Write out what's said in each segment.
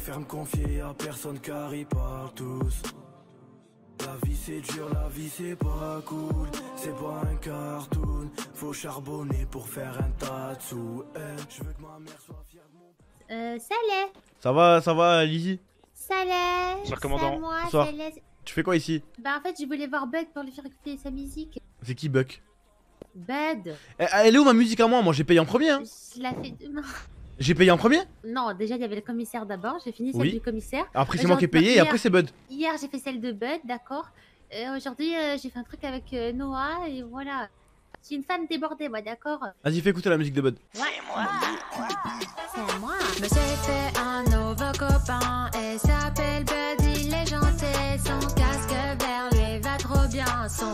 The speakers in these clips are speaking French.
préfère me confier à personne car ils parlent tous. La vie c'est dur, la vie c'est pas cool. C'est pas un cartoon. Faut charbonner pour faire un sous. Eh, je veux que ma mère soit fière de mon Euh, salut Ça va, ça va, Lizzie? Salut Bonsoir, commandant. Moi, Bonsoir. Tu fais quoi ici? Bah en fait, je voulais voir Bud pour lui faire écouter sa musique. C'est qui Buck Bud Eh, Elle est où ma musique à moi? Moi j'ai payé en premier. Hein Je la fais demain. J'ai payé en premier? Non, déjà, il y avait le commissaire d'abord. J'ai fini celle Oui. du commissaire. Après c'est Mais moi qui ai payé et après c'est Bud. Hier, j'ai fait celle de Bud, d'accord. Euh, Aujourd'hui, euh, j'ai fait un truc avec euh, Noah et voilà. Je suis une femme débordée, moi, d'accord Vas-y, fais écouter la musique de Bud. C'est à moi. Me s'est fait un nouveau copain et s'appelle Buddy, il est gentil. Son casque vert lui va trop bien. Son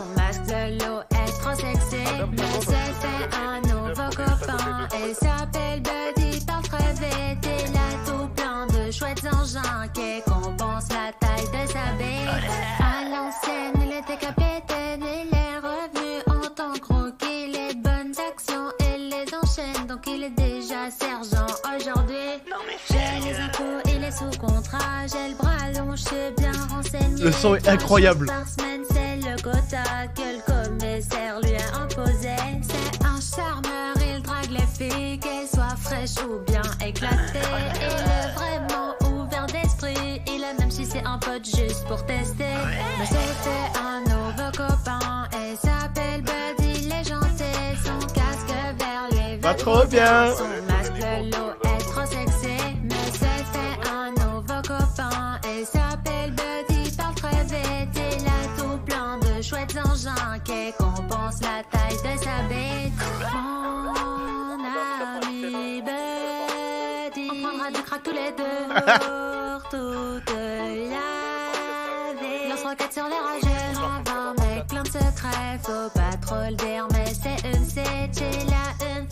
engins qui compensent la taille de sa bite. À l'ancienne, il était capitaine, il est revenu en tant que rookie. Les bonnes actions, il les enchaîne, donc il est déjà sergent aujourd'hui. J'ai les infos, il est sous contrat, j'ai le bras long, je suis bien renseigné. Le son est incroyable. Par semaine, c'est le quota que le commissaire lui a imposé. C'est un charmeur, il drague les filles, qu'elles soient fraîches ou bien éclatées. Pour tester. Mais c'était un nouveau copain et s'appelle Buddy, il est gentil. Son casque vert va Va trop bien. Son masque de l'eau est trop sexy. Mais c'était un nouveau copain et s'appelle Buddy, parle très vite. Il a tout plein de chouettes engins qui compensent la taille de sa bête. Mon ami Buddy, on prendra du crack tous les deux pour toute la vie. Lance-roquette sur les rageux, un mec plein de secrets, faut pas trop le dire, mais c'est une sitch, il a une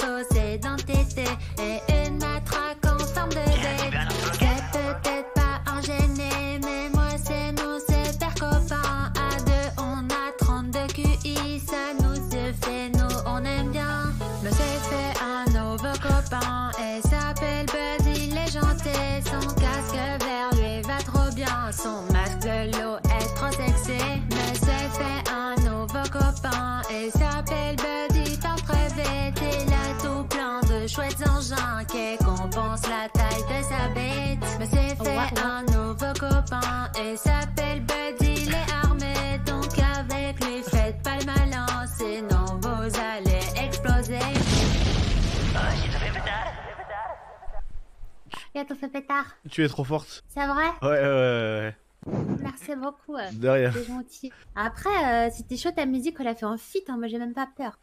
Bientôt fait pétard. Tu es trop forte. C'est vrai? Ouais, ouais, ouais, ouais. Merci beaucoup. euh, De rien. Gentil. Après, euh, c'était chaud ta musique, on l'a fait en fit, hein, moi j'ai même pas peur.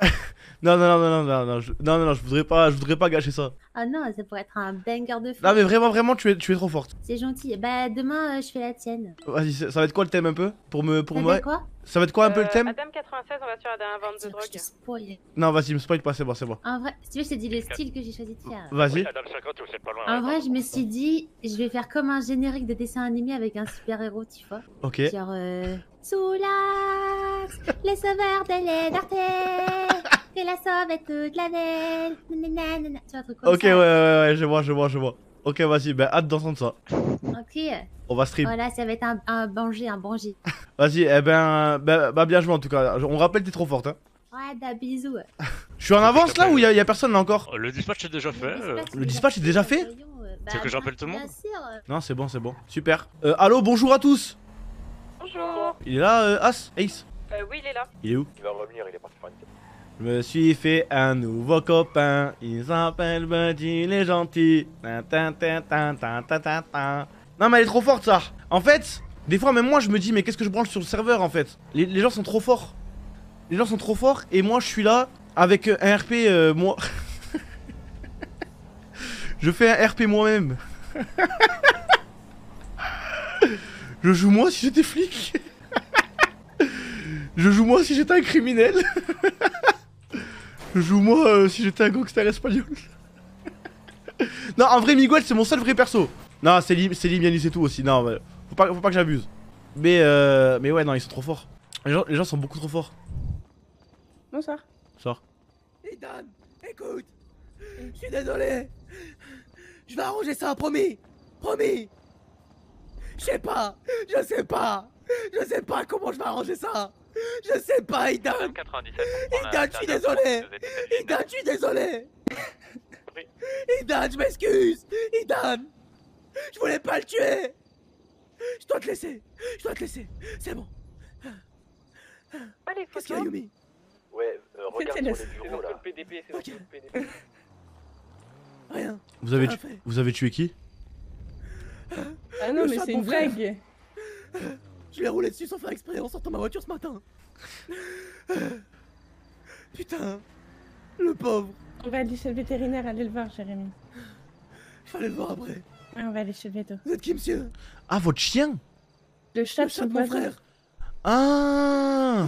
Non, non, non, non, non, non, non, je... non, non, non, je voudrais pas, je voudrais pas gâcher ça. Ah non, ça pourrait être un banger de fou. Non, mais vraiment, vraiment, tu es, tu es trop forte. C'est gentil. Bah demain, euh, je fais la tienne. Vas-y, ça ça va être quoi le thème un peu? Pour me, pour T'as moi quoi? Ça va être quoi un peu le thème Adam 96 en voiture d'un vente de drogue. Spoil. Non, vas-y, me spoil pas, c'est bon, c'est bon. En vrai, si tu veux, je te dis le style que j'ai choisi de faire. Vas-y. Adam 50, vous êtes pas loin. En vrai, je me suis dit, je vais faire comme un générique de dessin animé avec un super-héros, tu vois. Ok. Genre, euh, sous l'axe, les sauveurs de l'édarté, que la sauve est toute la ville. Nanana, Tu vois, un truc comme Ok, ouais, ça. ouais, ouais, je vois, je vois, je vois. Ok, vas-y, ben hâte d'entendre ça. Ok. On va stream. Voilà, ça va être un, un banger, un banger. Vas-y, eh ben, ben, bah bien joué en tout cas. On rappelle, t'es trop forte. Hein. Ouais, da bisous. Je suis en avance là ou y a, y a personne là encore? Oh, Le dispatch est déjà fait. euh, Le dispatch est déjà fait? Tu veux que je rappelle tout le monde? Bien sûr. euh, Non, c'est bon, c'est bon. Super. Euh, allô, bonjour à tous. Bonjour. Il est là, euh, As? Ace? Euh, oui, il est là. Il est où? Il va revenir, il est parti faire une Je me suis fait un nouveau copain. Il s'appelle Buddy, il est gentil. Non, mais elle est trop forte ça. En fait, des fois, même moi, je me dis, mais qu'est-ce que je branche sur le serveur en fait? Les, les gens sont trop forts. Les gens sont trop forts et moi, je suis là avec euh, un RP, euh, moi. je fais un RP moi-même. je joue moi si j'étais flic. je joue moi si j'étais un criminel. Je joue moi euh, si j'étais un gangster espagnol. non, en vrai, Miguel, c'est mon seul vrai perso. Non, c'est Lim, c'est Lim, Yanis et tout aussi. Non, faut pas, faut pas que j'abuse. Mais, euh, mais ouais, non, ils sont trop forts. Les gens, les gens sont beaucoup trop forts. Bonsoir. Sors. Ethan, écoute, je suis désolé. Je vais arranger ça, promis, promis. Je sais pas Je sais pas Je sais pas comment je vais arranger ça Je sais pas, Idan 97. Idan, je suis désolé. Idan, je suis désolé. Idan, je m'excuse. Idan Je voulais pas le tuer. Je dois te laisser. Je dois te laisser. C'est bon. Pas les Qu'est-ce qu'il y a. Yumi? Ouais, euh, regarde sur la- les bureaux là. PDP, c'est le PDP. Rien. Vous avez, Rien tu- fait. vous avez tué qui? Ah non, Le mais c'est une blague. Je l'ai roulé dessus sans faire exprès en sortant ma voiture ce matin. Putain. Le pauvre. On va aller chez le vétérinaire, allez le voir, Jérémy. Il fallait le voir après. Ouais, on va aller chez le véto. Vous êtes qui, monsieur? Ah, votre chien? Le chat Le chat de mon frère. Ah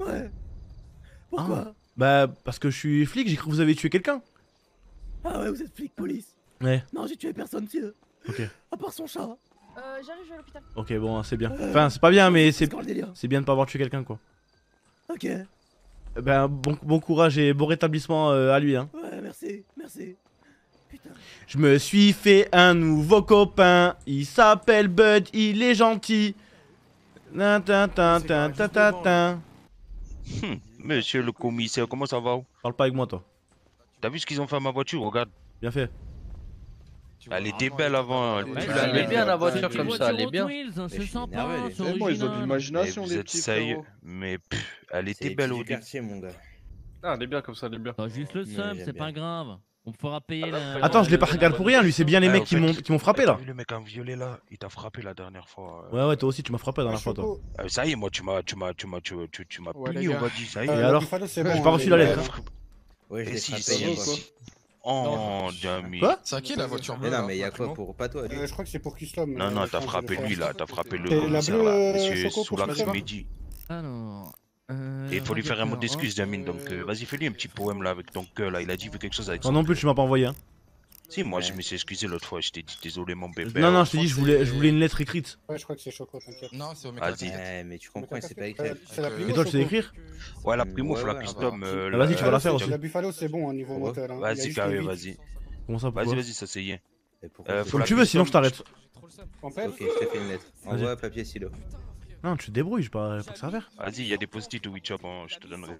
Ouais. Pourquoi? Bah, parce que je suis flic, j'ai cru que vous avez tué quelqu'un. ah. ouais, vous êtes flic police. Ouais, Non, j'ai tué personne, monsieur. ok. À part son chat. Euh, j'arrive à l'hôpital. Ok, bon, c'est bien. Enfin, c'est pas bien, mais c'est c'est bien de pas avoir tué quelqu'un, quoi. Ok. Ben, bon, bon courage et bon rétablissement euh, à lui, hein. Ouais, merci, merci. Putain. Je me suis fait un nouveau copain. Il s'appelle Bud, il est gentil. Tin, tin, tin, tin, tin, tin, tin. Monsieur le commissaire, comment ça va Parle pas avec moi, toi. T'as vu ce qu'ils ont fait à ma voiture Regarde. Bien fait. Elle était belle avant. Tu mis. bien, la voiture comme ça, elle est bien. Hein, c'est sympa, c'est bon, ils ont de. Mais l'imagination, les petits. Mais elle était belle au début. quartier, mon gars. Ah, elle est bien comme ça, elle est bien. T'as juste le seum, c'est pas grave. On fera payer la. Attends, je l'ai pas regardé pour rien, lui, c'est bien les Ah, mecs qui m'ont qui m'ont frappé là. le mec en violet là Il t'a frappé la dernière fois. euh. Ouais, ouais, toi aussi, tu m'as frappé la dernière fois, toi. Euh, ça y est, moi tu m'as tu m'as tu m'as tu, tu, tu m'as Ouais, puni, on va dire. Ça y Et est. alors c'est J'ai pas reçu la lettre. hein. Ouais, Et si, frappé, Oh, Dami. Quoi C'est à qui la voiture Mais non, mais il y a quoi pour pas toi lui Je crois que c'est pour Custom. Non, non, t'as frappé lui là, t'as frappé le commissaire bleue, là, euh, monsieur pour Soulax Mehdi. Alors. euh, Et il faut lui faire un mot d'excuse, hop, Damien. Donc, euh, vas-y, fais-lui un petit poème là avec ton cœur là. Il a dit, il veut quelque chose avec Toi son non plus, tu m'as pas envoyé, hein. Si, moi je me suis excusé l'autre fois, je t'ai dit désolé mon bébé. Non, non, je t'ai dit, je voulais, je voulais une lettre écrite. Ouais, je crois que c'est Choco. Non, c'est au mec. Vas-y. Ouais, mais tu comprends, il sait pas. C'est la Et toi, tu sais écrire? Ouais, la primo, Ouais, faut la custom. euh, Ah, vas-y, tu vas la faire aussi. La Buffalo, c'est bon, au niveau Ouais. moteur. hein. Vas-y, carré, vas-y. Comment ça, Vas-y, vas-y, ça c'est y Euh, tu- faut la tu veux, sinon je t'arrête. Fait, Ok, je te fais une lettre. Envoie papier stylo. Non, tu te débrouilles, je pas, pas que ça à faire. Vas-y, il y a des post-it au WeChat, hein, je te donnerai.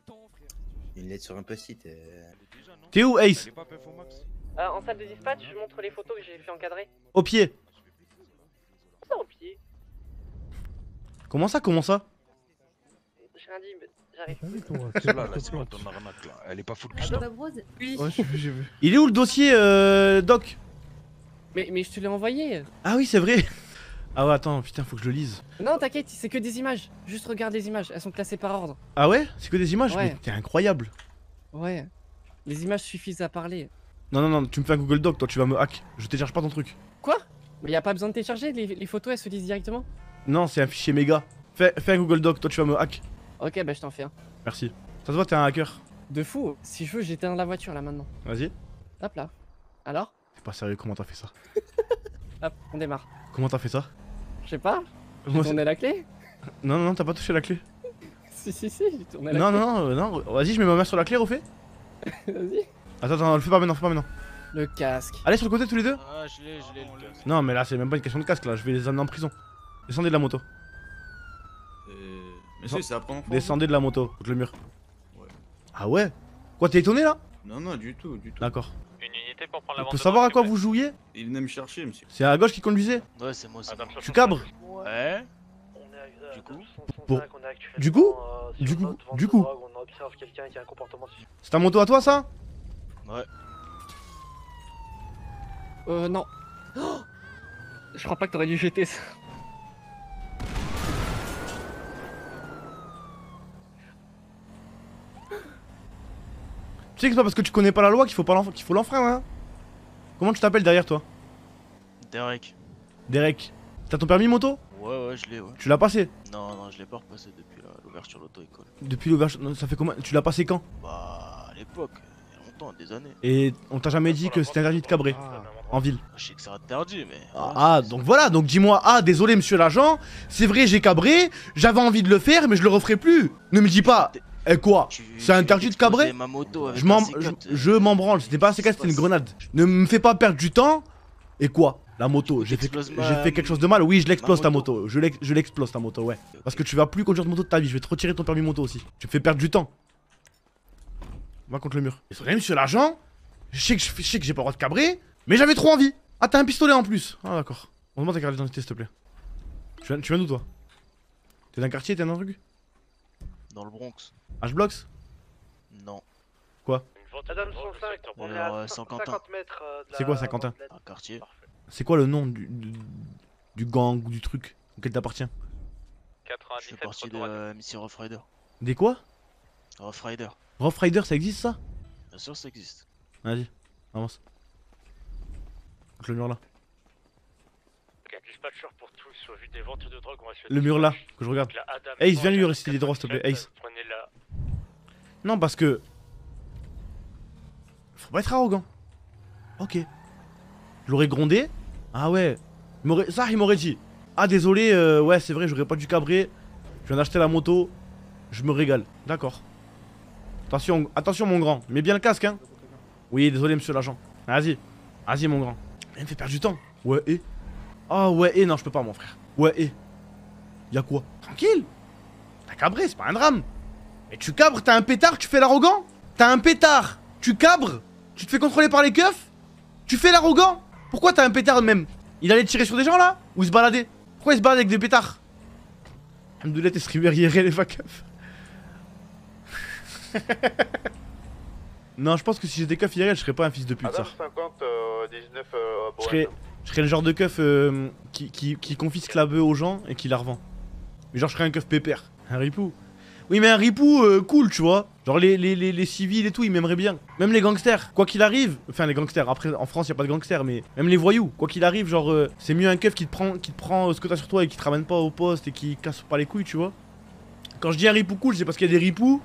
Une lettre sur un post-it. euh, T'es où, Ace? Euh, en salle de dispatch, je montre les photos que j'ai fait encadrer. Au pied. Ça au pied. Comment ça, comment ça? J'ai rien dit, mais j'arrive. Celle-là, là, c'est pas ton arnaque là? Elle est pas full custom. Oui. Ouais, j'ai vu, j'ai vu. Il est où le dossier, euh, Doc? Mais, mais je te l'ai envoyé. Ah oui, c'est vrai. Ah ouais, attends, putain, faut que je le lise. Non, t'inquiète, c'est que des images. Juste regarde les images, elles sont classées par ordre. Ah ouais? C'est que des images? Ouais. Mais t'es incroyable. Ouais. Les images suffisent à parler. Non, non, non, tu me fais un Google Doc, toi, tu vas me hack. Je télécharge pas ton truc. Quoi Mais y a pas besoin de télécharger, les, les photos elles se lisent directement. Non, c'est un fichier méga. Fais, fais un Google Doc, toi, tu vas me hack. Ok, bah je t'en fais un. Merci. Ça se voit, t'es un hacker. De fou, si je veux, j'éteins la voiture là maintenant. Vas-y. Hop là. Alors T'es pas sérieux, comment t'as fait ça Hop, on démarre. Comment t'as fait ça Je sais pas, j'ai tourné la clé Non, non, non, t'as pas touché la clé. Si, si, si, j'ai tourné la Non, clé. non, non, non. Vas-y, je mets ma main sur la clé, refais. Vas-y. Attends, attends, le fais pas maintenant, fais pas maintenant. Le casque. Allez sur le côté tous les deux. Ah, je l'ai, je l'ai le casque. Non, mais là, c'est même pas une question de casque, là. Je vais les amener en prison. Descendez de la moto. Monsieur, c'est la première fois. Descendez de la moto, contre le mur. Ah ouais Quoi, t'es étonné là Non, non, du tout, du tout. D'accord. Une unité pour prendre On la peut savoir à quoi vous jouiez Il venait me chercher, monsieur. C'est à gauche qui conduisait Ouais, c'est moi, c'est moi. Tu cabres Ouais. Du coup Pour- Du coup Du coup Du coup C'est ta moto à toi ça Ouais. Euh, non. Oh je crois pas que t'aurais dû jeter ça. Tu sais que c'est pas parce que tu connais pas la loi qu'il faut pas qu'il faut l'enfreindre hein Comment tu t'appelles derrière toi? Derek. Derek. T'as ton permis moto? Ouais, ouais, je l'ai, ouais. Tu l'as passé? Non, non, je l'ai pas repassé depuis l'ouverture de l'auto-école. Depuis l'ouverture. non, Ça fait comment Tu l'as passé quand? Bah, à l'époque, longtemps, des années. Et on t'a jamais dit que c'était interdit de cabrer en ville Je sais que c'est interdit, mais. Ah, donc voilà, donc dis-moi, ah, désolé monsieur l'agent, c'est vrai, j'ai cabré, j'avais envie de le faire, mais je le referai plus. Ne me dis pas, eh quoi C'est interdit de cabrer ma moto avec Je m'en un je, C4, je m'en branle, c'était pas un C4, c'était une grenade. Ne me fais pas perdre du temps. Et quoi La moto, j'ai fait, ma- fait quelque chose de mal. Oui, je l'explose ta moto. je l'explose ta moto, ouais. Parce que tu vas plus conduire de moto de ta vie. Je vais te retirer ton permis moto aussi. Tu me fais perdre du temps. Va contre le mur. Désolé, monsieur l'agent. Je sais que je, sais que j'ai pas le droit de cabrer, mais j'avais trop envie. Ah, t'as un pistolet en plus. Ah, d'accord. On demande ta carte d'identité, s'il te plaît. Tu viens, tu viens d'où, toi? T'es d'un quartier, t'es dans un truc? Dans le Bronx. H-Blocks Non. Quoi? Madame 105, on est Alors, à euh, Saint-Quentin. 50 mètres euh, de la... C'est quoi, Saint-Quentin Un quartier. C'est quoi le nom du, du, du gang ou du truc auquel t'appartiens? Je fais partie de euh, Missy Rough Rider. Des quoi? Rough Rider. Rough Rider, ça existe ça? Bien sûr, ça existe. Vas-y, avance. Le mur là. Ok, dispatcher pour tous, sur vue des ventes de drogue, on va se Le mur là, que je regarde. Ace, viens lui réciter les droits, s'il te plaît. Ace. Prenez la... Non, parce que. Faut pas être arrogant. Ok. Je l'aurais grondé. Ah ouais. Il m'aurait- Ça, il m'aurait dit. Ah, désolé, euh, ouais, c'est vrai, j'aurais pas dû cabrer. Je viens d'acheter la moto. Je me régale. D'accord. Attention, attention, mon grand. Mets bien le casque, hein. Oui, désolé, monsieur l'agent. Vas-y. Vas-y, mon grand. Il me fait perdre du temps. Ouais, et? Ah, ouais, et non, je peux pas, mon frère. Ouais, et? Y'a quoi? Tranquille. T'as cabré, c'est pas un drame. Et tu cabres, t'as un pétard, tu fais l'arrogant T'as un pétard, tu cabres, tu te fais contrôler par les keufs Tu fais l'arrogant Pourquoi t'as un pétard même? Il allait tirer sur des gens là? Ou il se baladait? Pourquoi il se balade avec des pétards? Alhamdoulilah, t'es les va keuf. Non, je pense que si j'étais keuf IRL, je serais pas un fils de pute, ça. 50, euh, 19, euh, Je serais, je serais le genre de keuf euh, qui, qui, qui confisque la bœuf aux gens et qui la revend. Mais genre, je serais un keuf pépère. Un ripou. Oui, mais un ripou euh, cool, tu vois. Genre, les, les, les, les civils et tout, ils m'aimeraient bien. Même les gangsters, quoi qu'il arrive. Enfin, les gangsters. Après, en France, y a pas de gangsters, mais même les voyous, quoi qu'il arrive, genre, euh, c'est mieux un keuf qui te prend, qui te prend euh, ce que t'as sur toi et qui te ramène pas au poste et qui casse pas les couilles, tu vois. Quand je dis un ripou cool, c'est parce qu'il y a des ripoux.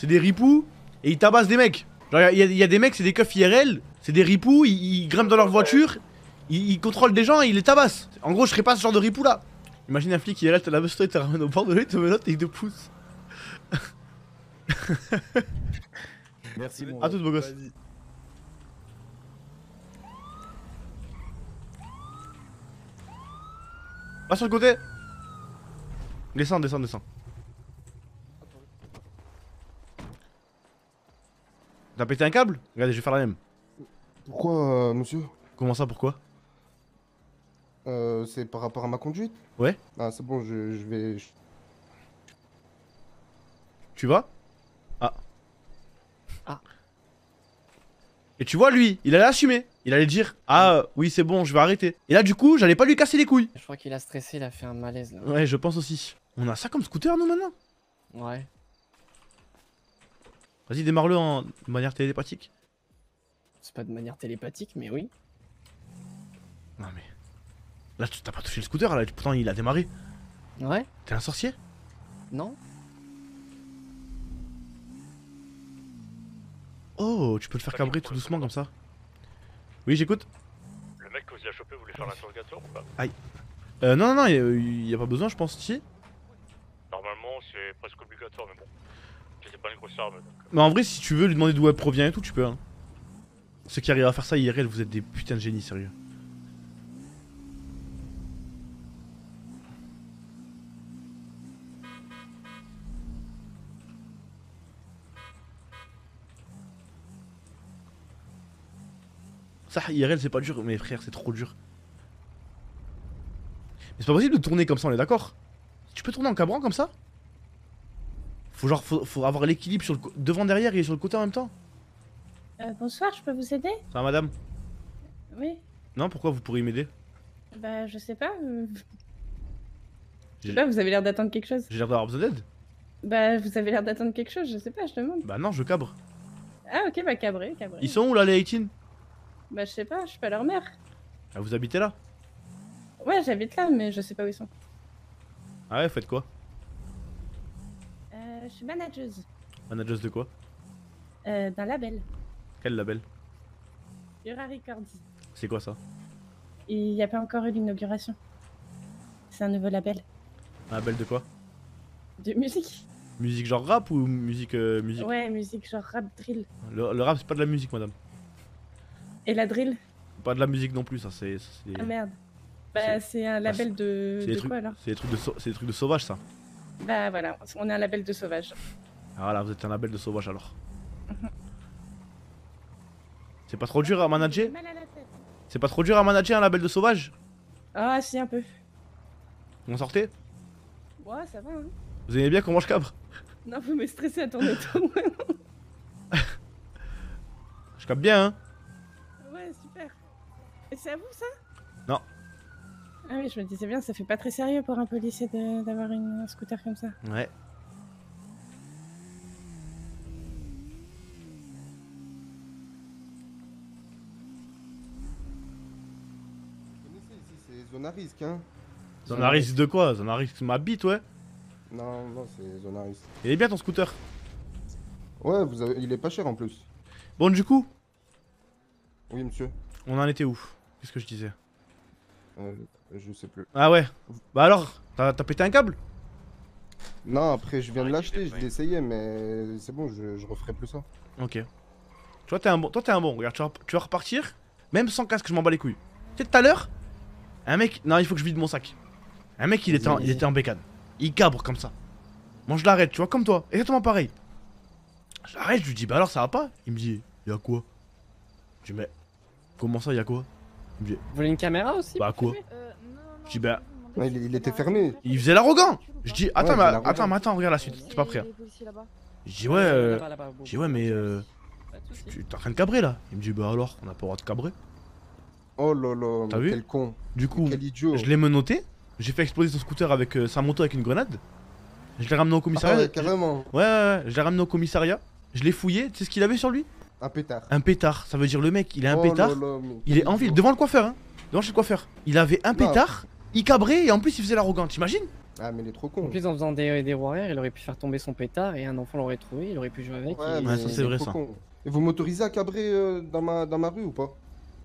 C'est des ripoux et ils tabassent des mecs. Genre, il y, a- y a des mecs, c'est des keufs IRL, c'est des ripoux, ils, ils grimpent dans leur voiture, ils, ils contrôlent des gens et ils les tabassent. En gros, je serais pas ce genre de ripou là. Imagine un flic IRL, te la toi, il te ramène au bord de l'eau, il te menotte et il te pousse. Merci, mon À toutes, beau gosse. Va sur le côté. Descends, descends, descends. T'as pété un câble Regardez, je vais faire la même. Pourquoi, euh, monsieur Comment ça, pourquoi euh, C'est par rapport à ma conduite Ouais. Ah, c'est bon, je, je vais. je- Tu vas Ah. Ah. Et tu vois, lui, il allait assumer. Il allait dire Ah, euh, oui, c'est bon, je vais arrêter. Et là, du coup, j'allais pas lui casser les couilles. Je crois qu'il a stressé, il a fait un malaise là. Ouais, je pense aussi. On a ça comme scooter, nous, maintenant? Ouais. Vas-y, démarre-le en de manière télépathique. C'est pas de manière télépathique, mais oui. Non, mais. Là, tu t'as pas touché le scooter, là, pourtant, il a démarré. Ouais. T'es un sorcier? Non Oh, tu peux le faire cabrer tout doucement comme ça. Oui, j'écoute. Le mec que vous avez chopé voulait faire l'interrogatoire ou pas? Aïe. Euh, non, non, non, il y a pas besoin, je pense, si. Normalement, c'est presque obligatoire, mais bon. Pas une grosse arme, donc... Mais en vrai, si tu veux lui demander d'où elle provient et tout, tu peux. Hein. Ceux qui arrivent à faire ça IRL, vous êtes des putains de génies, sérieux. Ça, IRL, c'est pas dur, mais frère, c'est trop dur. Mais c'est pas possible de tourner comme ça, on est d'accord? Tu peux tourner en cabrant comme ça? Faut genre, faut, faut avoir l'équilibre sur le devant, derrière et sur le côté en même temps. Euh, bonsoir, je peux vous aider? Ça va, madame? Oui. Non, pourquoi vous pourriez m'aider? Bah, je sais pas. euh, Je sais pas, vous avez l'air d'attendre quelque chose. j'ai l'air d'avoir besoin d'aide Bah, vous avez l'air d'attendre quelque chose, je sais pas, je demande. Bah non, je cabre. Ah, ok, bah, cabré, cabré. Ils sont où là, les 18 Bah, je sais pas, je suis pas leur mère. ah, Vous habitez là? Ouais, j'habite là, mais je sais pas où ils sont. Ah ouais, faites quoi? Je suis manageuse. Manageuse de quoi Euh, d'un label. Quel label Ura Records. C'est quoi ça Il n'y a pas encore eu l'inauguration. C'est un nouveau label. Un label de quoi De musique. Musique genre rap ou musique euh, musique Ouais, musique genre rap drill. le, le rap c'est pas de la musique madame. Et la drill Pas de la musique non plus, ça c'est. Ah merde. Bah, c'est un label de, c'est de des trucs, quoi alors c'est des trucs de, c'est des trucs de sauvage ça. Bah voilà, on est un label de sauvage. Ah voilà, vous êtes un label de sauvage alors. C'est pas trop dur à manager. C'est pas trop dur à manager un label de sauvage Ah, si, un peu. Vous en sortez Ouais, ça va, hein. Vous aimez bien comment je cabre Non, vous me stressez à ton auto. Je capte bien hein ouais, super. Et c'est à vous ça. Ah oui, je me disais bien, ça fait pas très sérieux pour un policier de- d'avoir une- un scooter comme ça. Ouais. Ici, c'est zone à risque, hein. Zone à risque de quoi? Zone à risque ma bite ouais Non, non, c'est zone à risque. Il est bien ton scooter Ouais, vous avez... il est pas cher en plus. Bon du coup Oui, monsieur. On en était où? Qu'est-ce que je disais? Euh, je sais plus. Ah ouais Bah alors T'as pété un câble? Non, après, je viens de l'acheter, je l'ai essayé, mais c'est bon, je, je referai plus ça. Ok. Toi t'es un bon, toi t'es un bon. Regarde, tu vas, tu vas repartir, même sans casque, je m'en bats les couilles. Tu sais tout à l'heure, un mec, non il faut que je vide mon sac. Un mec il était, en, il était en bécane. Il cabre comme ça. Moi je l'arrête, tu vois comme toi, exactement pareil. Je l'arrête, je lui dis bah alors ça va pas? Il me dit y'a quoi? Je dis mais comment ça y'a quoi? Il me dit Vous voulez une caméra aussi bah quoi filmer? Je dis bah Ouais, il, il était fermé. il faisait l'arrogant. Je dis attends Ouais, mais attends mais attends regarde la suite, c'est pas prêt. Je dis ouais, Euh, je dis ouais mais euh, tu t'es en train de cabrer là. Il me dit bah alors on n'a pas le droit de cabrer. Oh là là, T'as vu quel con. Du coup, Quel idiot. je l'ai menotté. J'ai fait exploser son scooter avec euh, sa moto avec une grenade. Je l'ai ramené au commissariat. Ah ouais, carrément. Ouais, ouais, ouais. Je l'ai ramené au commissariat. Je l'ai fouillé. Tu sais ce qu'il avait sur lui? Un pétard. Un pétard. Ça veut dire le mec, il a un Oh pétard. là là, mais il est en ville, devant le coiffeur, hein. Devant chez le coiffeur. Il avait un Non. pétard. Il cabrait et en plus il faisait l'arrogant. T'imagines Ah, mais il est trop En con. plus, en faisant des, des roues arrière, il aurait pu faire tomber son pétard et un enfant l'aurait trouvé, il aurait pu jouer avec. Ouais, et- mais ça, c'est est vrai, ça. con. Et vous m'autorisez à cabrer euh, dans, ma, dans ma rue ou pas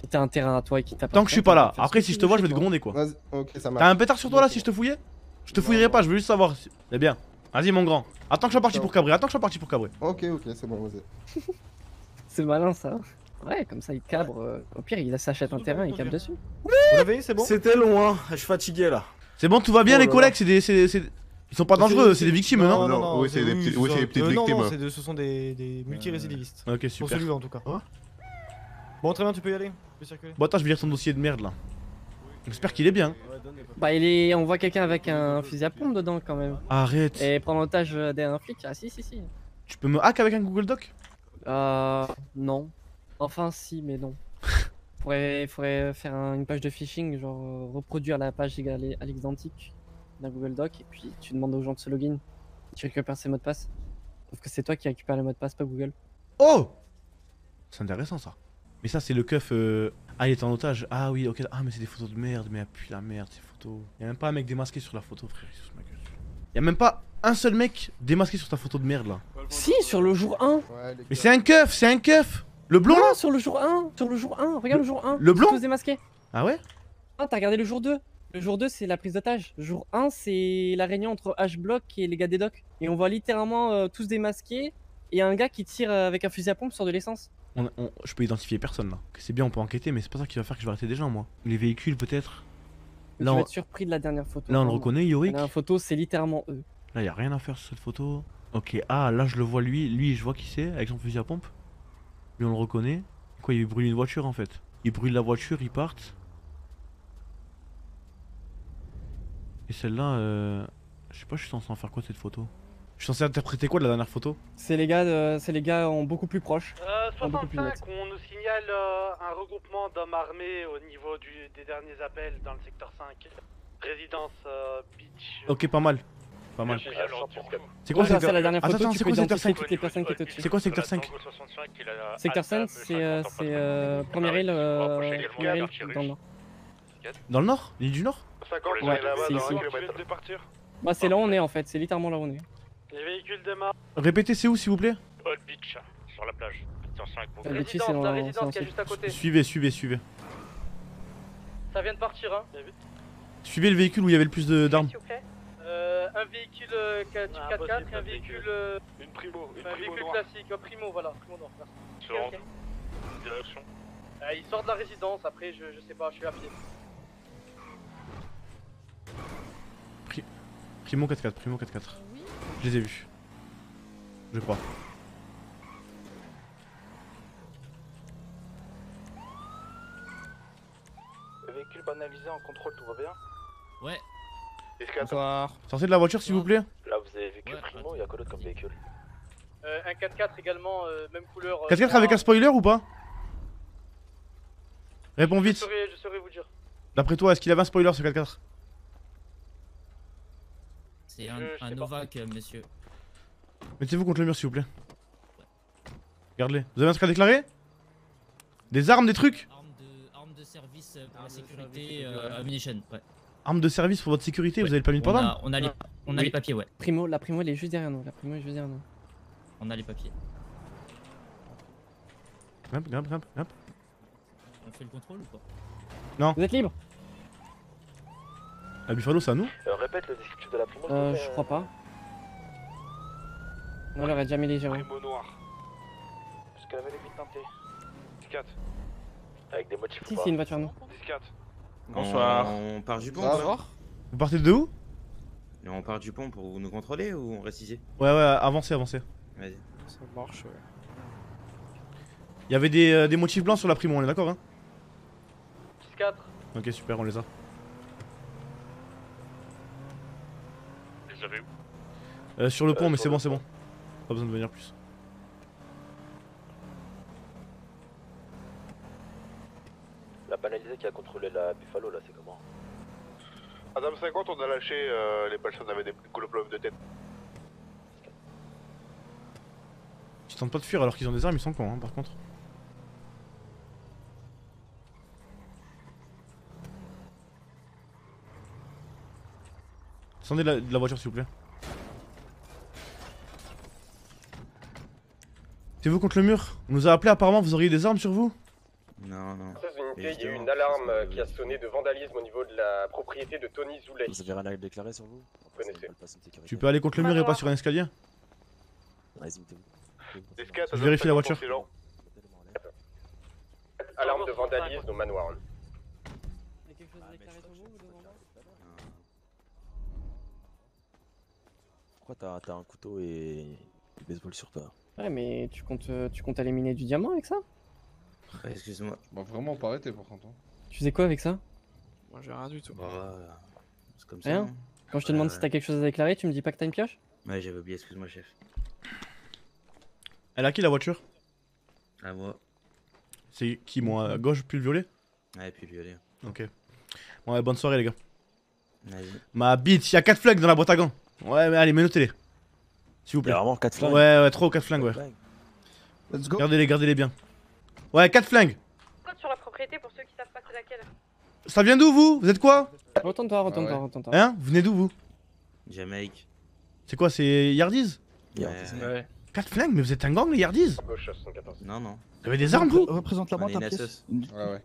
t'as un terrain à toi et qui t'appartient. Tant que je suis pas là. Après, si je te vois, je vais te gronder quoi. Vas-y, ok, ça marche. T'as un pétard sur toi là si je te fouillais Je te fouillerais pas, je veux juste savoir. si- C'est bien. Vas-y, mon grand. Attends que je sois parti pour cabrer. Attends que je sois parti pour cabrer. Ok, ok, c'est bon, vas-y. C'est malin ça. Ouais, comme ça il cabre. euh, Au pire, il s'achète un terrain et il cabre dessus. Vous l'avez, c'est bon C'était long, hein. Je suis fatigué là. C'est bon, tout va bien Oh les là collègues. C'est des, c'est des- c'est- Ils sont pas dangereux, c'est des victimes, non, Non, non, oui, c'est des petits- oui, c'est des petites euh, non, victimes. Non, c'est de- ce sont des, des multirécidivistes. Ok, Pour super. celui-là en tout cas. Bon, très bien, tu peux y aller. Tu peux circuler. Bon, attends, je vais lire ton dossier de merde là. J'espère qu'il est bien. Bah, il est. On voit quelqu'un avec un fusil à pompe dedans quand même. Arrête. Et prendre en otage euh, d'un flic. Ah, si, si, si. Tu peux me hack avec un Google Doc? Euh. Non. Enfin, si, mais non. faudrait, faudrait faire un- une page de phishing, genre euh, reproduire la page égale à l'identique d'un Google Doc, et puis tu demandes aux gens de se login. Tu récupères ses mots de passe. Sauf que c'est toi qui récupères les mots de passe, pas Google. Oh C'est intéressant ça. Mais ça, c'est le keuf. euh, Ah, il est en otage. Ah oui, ok. Ah, mais c'est des photos de merde. Mais appuie la merde, ces photos. Y'a même pas un mec démasqué sur la photo, frère. il se fout de ma gueule. Y'a même pas un seul mec démasqué sur ta photo de merde là. Si, sur le jour 1 Mais c'est un keuf, c'est un keuf Le blond là sur le jour 1 Sur le jour 1 Regarde le, jour 1 le blond tous démasqués Ah ouais Ah, t'as regardé le jour 2 Le jour 2, c'est la prise d'otage. Le jour 1, c'est la réunion entre H-Block et les gars des docks. Et on voit littéralement euh, tous démasqués et un gars qui tire euh, avec un fusil à pompe sur de l'essence. On- on- Je peux identifier personne là. C'est bien, on peut enquêter, mais c'est pas ça qui va faire que je vais arrêter des gens, moi. Les véhicules, peut-être. Là, on... être surpris de la dernière photo. là, on le reconnaît, Yorick La dernière photo, c'est littéralement eux. Là, y a rien à faire sur cette photo. Ok, ah, là, je le vois lui. Lui, je vois qui c'est, avec son fusil à pompe. Lui, on le reconnaît. Quoi, il brûle une voiture en fait. Il brûle la voiture, ils partent. Et celle-là, euh... je sais pas, je suis censé en faire quoi cette photo? Je suis censé interpréter quoi de la dernière photo? C'est les gars, de- c'est les gars en beaucoup plus proche. Euh, en beaucoup plus 65, net. on nous signale euh, un regroupement d'hommes armés au niveau du, des derniers appels dans le secteur 5. Résidence euh, Beach. Ok, pas mal. Pas mal. C'est quoi Ouais, secteur c'est la dernière photo, Attends, c'est quoi secteur identifier 5 toutes les personnes qui étaient au-dessus. C'est quoi secteur 5 Secteur 5, c'est euh, c'est, euh, première île, euh, première île dans le nord. Dans le nord? L'île du nord? 50, Ouais, c'est ici. Bah, c'est là où on est en fait, c'est littéralement là où on est. Les véhicules démarrent. Répétez, c'est où s'il vous plaît? Old Beach, sur la plage. 5, La résidence en qui est juste à côté. Suivez, suivez, suivez. Ça vient de partir, hein. Suivez le véhicule où il y avait le plus de- d'armes. Euh, un véhicule euh, ca- type Ah, 4x4 impossible, et un véhicule. euh, Une primo, une un primo véhicule classique, un primo, voilà. Primo noir, merci. Direction. Euh, il sort de la résidence, après je, je sais pas, je suis à pied. Primo 4-4, Primo 4-4. Je les ai vus. Je crois. Véhicule banalisé en contrôle, tout va bien? Ouais. Bonsoir. Sortez de la voiture s'il vous plaît. Là, vous avez véhicule primo, il y a quoi d'autre comme véhicule Euh, un 4x4 également, euh, même couleur. euh, 4-4 avec un spoiler ou pas Réponds Je vite. saurais, je saurais vous dire. D'après toi, est-ce qu'il avait un spoiler ce 4-4 C'est un, je un. Novak, euh, monsieur. Mettez-vous contre le mur s'il vous plaît. Regardez. Vous avez un truc à déclarer Des armes, des trucs Arme de, arme de service euh, pour la sécurité, euh, ammunition. Ouais. Armes de service pour votre sécurité, vous avez le permis de On port a, on a les, on a Oui. les papiers, ouais. Primo, la primo elle est juste derrière nous. La primo est juste derrière nous. On a les papiers. Grimpe, grimpe, grimpe, grimpe. On fait le contrôle ou pas? Non. Vous êtes libre? La Buffalo, c'est à nous euh, Répète le descriptif de la primo. Euh, je crois pas. Non, elle aurait déjà mis les géants. Primo noir. Est-ce qu'elle avait les vitres teintées 4 Avec des motifs Si, c'est une voiture, non 4 Bonsoir. On part du pont va Vous partez de où? Et On part du pont pour nous contrôler ou on reste ici? Ouais, ouais, avancez, avancez. Vas-y. Ça marche, ouais. Il y avait des, euh, des motifs blancs sur la primo, on est d'accord hein? 4 Ok, super, on les a. Les où? Euh, sur le pont, Euh, mais c'est bon, c'est bon. Pas besoin de venir plus. La banalisée qui a contrôlé la Buffalo, là, c'est comment Adam 50, on a lâché euh, les personnes avec des problèmes de tête. Ils tentent pas de fuir alors qu'ils ont des armes, ils sont cons, hein, par contre. Descendez de la, de la voiture, s'il vous plaît. C'est vous contre le mur On nous a appelé, apparemment, vous auriez des armes sur vous? Non, non. il y a eu une alarme qui a sonné de vandalisme au niveau de la propriété de Tony Zoulay. Vous avez rien à déclarer sur vous Vous connaissez. Tu peux aller contre le mur et pas sur un escalier Vas-y. Je vérifie la voiture. Alarme de vandalisme au manoir. Pourquoi t'as un couteau et des baseball sur toi Ouais, mais tu comptes, euh, tu comptes aller miner du diamant avec ça? Ouais, Excuse-moi. Bah vraiment pas arrêter par contre. hein. Tu faisais quoi avec ça? Moi j'ai rien du tout. Bah, c'est comme ça. Rien? hein. Quand je te demande si t'as quelque chose à déclarer, tu me dis pas que t'as une pioche? Ouais, j'avais oublié, excuse-moi, chef. Elle a qui la voiture? À moi. C'est qui, moi À gauche, puis le violet? Ouais, puis violet. Ok. Bon, ouais, bonne soirée, les gars. Vas-y. Ma bite, il y a 4 flingues dans la boîte à gants. Ouais, mais allez, menotez-les. S'il vous plaît. Y a vraiment quatre flingues? Ouais, ouais, trop 4 flingues, ouais. Let's go. Gardez-les, gardez-les bien. Ouais, 4 flingues. Code sur la propriété pour ceux qui savent pas c'est laquelle. Ça vient d'où, vous? Vous êtes quoi? Retourne-toi, retourne-toi, Ah ouais. retourne-toi. Hein? Vous venez d'où, vous? Jamaïque. C'est quoi, c'est Yardies Ouais. 4 flingues Mais vous êtes un gang, les 74. Non, non. Vous avez des armes, vous? Représente la est à pièce. Ouais, ouais.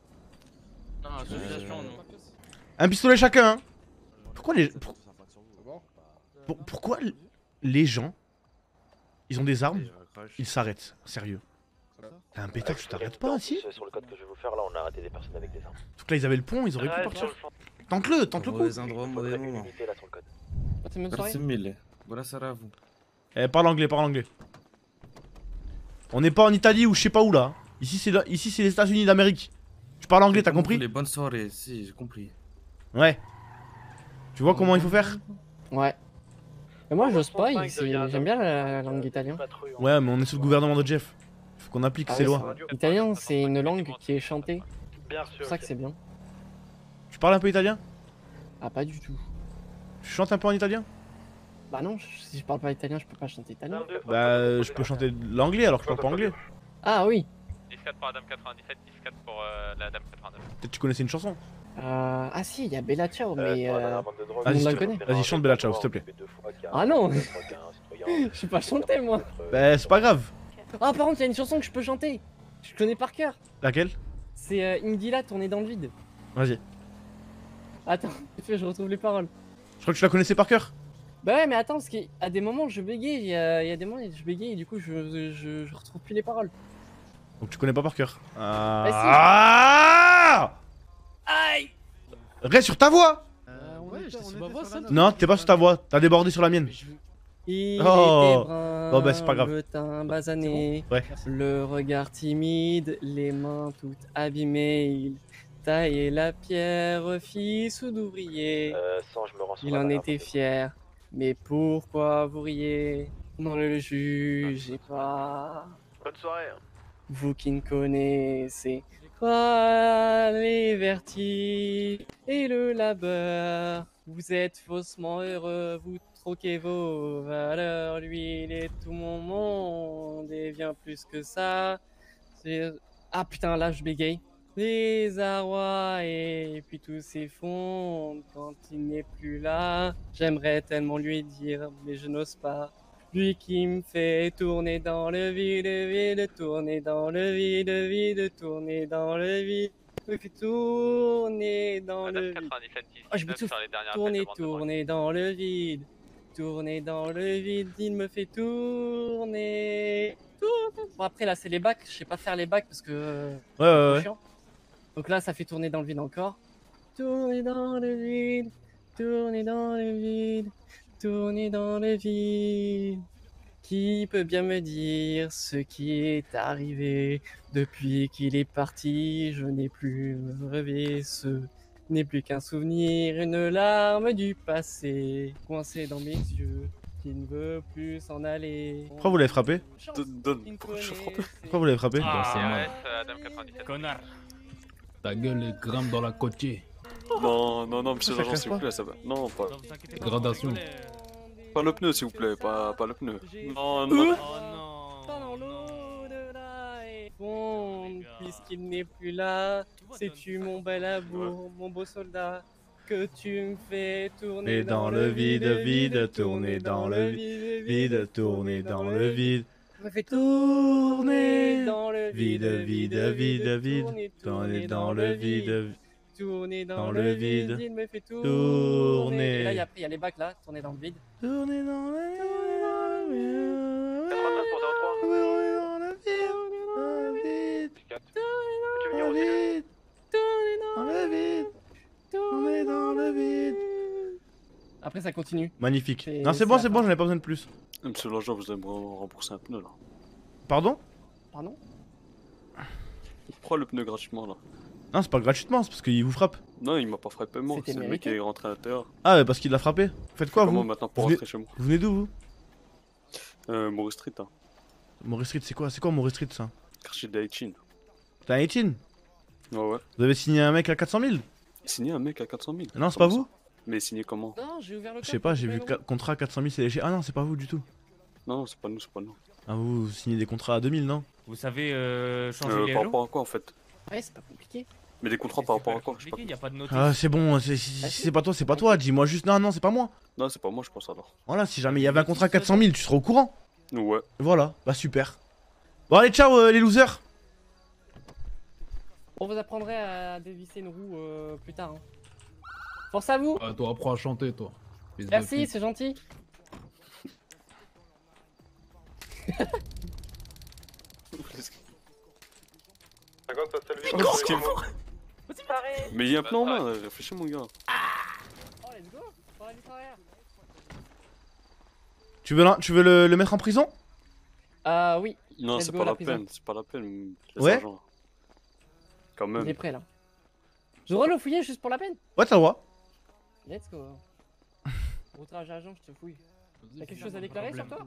Non, association, non. Un pistolet chacun, hein Pourquoi les... pourquoi les gens... Ils ont des armes, ils s'arrêtent. Sérieux. T'as un pétard, tu t'arrêtes pas, si Sur le code que je vais vous faire, là, on a arrêté des personnes avec des armes. Que là, ils avaient le pont, ils auraient pu partir. Tente-le, tente le coup Mauvais endroit, mauvais moment. soirée. mille. Voilà, ça à vous. Eh, parle anglais, parle anglais. On n'est pas en Italie ou je sais pas où là. Ici c'est ici c'est les États-Unis d'Amérique. Tu parles anglais, t'as compris Les bonnes soirées, si, j'ai compris. Ouais. Tu vois comment il faut faire Ouais. Mais moi, j'ose pas, j'aime bien la langue italienne. En- Ouais, mais on est sous le gouvernement de Jeff. Faut qu'on applique Ah c'est vrai. Italien, c'est une langue qui est chantée. Bien C'est pour ça que c'est bien. Tu parles un peu italien Ah, pas du tout. Tu chantes un peu en italien Bah non, si je parle pas italien, je peux pas chanter italien. 22, Bah, euh, je peux chanter l'anglais alors que je parle pas anglais. Ah oui 10-4 pour la dame 97, 10-4 pour euh, la dame 89. Peut-être tu connaissais une chanson. euh... Ah si, il y a Bella Ciao, Euh, mais... Euh... je la connaît. vas-y, chante Bella Ciao, s'il te plaît. Ah non Je suis pas chanté, moi Bah, c'est pas grave. Ah, par contre, il y a une chanson que je peux chanter Je connais par cœur Laquelle? C'est euh, Indila tournée dans le vide. Vas-y. Attends, je retrouve les paroles. Je crois que tu la connaissais par cœur. Bah ouais, mais attends, parce qu'à des moments, je bégaye, il y, a, il y a des moments, je bégaye et du coup, je, je, je retrouve plus les paroles. Donc tu connais pas par cœur. Bah, si. Ah Aïe Reste sur ta voix Ouais, j'étais sur ma voix, ça. Non, t'es pas sur ta voix, t'as débordé sur la mienne. Il Oh. était brun, Bon, bah, c'est pas grave. Le teint basané, Ouais. le regard timide, les mains toutes abîmées. Il taillait la pierre, fils d'ouvrier. Euh, sans, je me rends sur Il en était fier. Mais pourquoi vous riez? Non, ne le jugez pas. Bonne soirée. hein. Vous qui ne connaissez pas les vertiges et le labeur, vous êtes faussement heureux, vous troquez vos valeurs. Lui, il est tout mon monde et bien plus que ça. Ah putain, là je bégaye. Les arrois et puis tout s'effondre quand il n'est plus là. J'aimerais tellement lui dire, mais je n'ose pas. Lui qui me fait tourner dans le vide, vide, tourner dans le vide, vide, tourner dans le vide, me fait tourner dans le vide. Oh, je m'étouffe. Tourner, tourner dans le vide, tourner dans le vide, il me fait tourner. Bon après là c'est les bacs, je sais pas faire les bacs parce que euh, Ouais, ouais, ouais. chiant. Donc là ça fait tourner dans le vide encore. Tourner dans le vide, tourner dans le vide, tourner dans le vide. Qui peut bien me dire ce qui est arrivé depuis qu'il est parti? Je n'ai plus rêvé, ce n'est plus qu'un souvenir, une larme du passé coincée dans mes yeux qui ne veut plus s'en aller. Pourquoi vous l'avez frappé Donne, Pourquoi vous l'avez frappé Ah, Connard. Ta gueule est grimpe dans la côtier. Non, non, non, monsieur Ça l'agent, s'il vous plaît, ça va. Non, pas. Gradation. Pas le pneu, s'il vous plaît, pas, pas le pneu. Non, non. Dans l'au-delà et fondre, puisqu'il n'est plus là. Sais-tu mon bel amour, mon beau soldat, que tu me fais tourner Et dans le vide, vide, tourner dans le vide, vide, tourner dans le vide. me fait tourner dans le Vide, vide, vide, vide, tourner dans le vide. tourner dans, dans le le vide, vide, il me fait tourner. tourner. Et là, il y a, après, il y a les bacs là, tourner dans le vide. Tourner dans le Après, ça continue. Magnifique. Et Non, c'est bon, c'est bon, j'en ai pas besoin de plus. Monsieur l'agent, vous allez me rembourser un pneu là. Pardon? Pardon? Pourquoi le pneu gratuitement là Non, c'est pas gratuitement, c'est parce qu'il vous frappe. Non, il m'a pas frappé moi, c'est le mec qui est rentré à l'intérieur. Ah, ouais, parce qu'il l'a frappé. Faites quoi, Comment vous maintenant pour vous venez... rentrer chez moi vous venez d'où, vous? Euh, Maurice Street, hein. Maurice Street, c'est quoi C'est quoi Maurice Street, ça? Quartier d'Haïtine. T'as un 18 Ouais, ouais. Vous avez signé un mec à 400 000 Signé un mec à 400 000. Non, c'est pas vous Mais signé comment Non, j'ai ouvert le Je sais pas, j'ai vu ca- contrat à 400 000, c'est léger. Ah non, c'est pas vous du tout. Non, c'est pas nous, c'est pas nous. Ah, vous, vous signez des contrats à 2000, non Vous savez euh, changer Euh, les par rapport à quoi en fait Ouais, c'est pas compliqué. Mais des contrats par rapport à quoi Je sais pas. Il n'y a pas de notice. Ah, c'est bon, c'est- si si c'est pas toi, c'est pas toi. Dis-moi juste, non, non, c'est pas moi. Non, c'est pas moi, je pense alors. Voilà, si jamais il y avait un contrat à 400 000, tu seras au courant. Ouais. Voilà, bah super. Bon, allez, ciao euh, les losers. On vous apprendrait à dévisser une roue euh, plus tard. hein. Force à vous Ah, toi, apprends à chanter, toi. Merci, c'est gentil. Mais il y a un pneu en main, réfléchis mon gars. Oh, let's go On va. Tu veux, tu veux le, le mettre en prison? Ah oui. Non, c'est pas la peine, c'est pas la peine. Ouais. Quand même. Il est prêt là. Je dois le fouiller juste pour la peine Ouais, t'as le droit. Let's go. Outrage à agent, je te fouille. T'as quelque chose à déclarer sur toi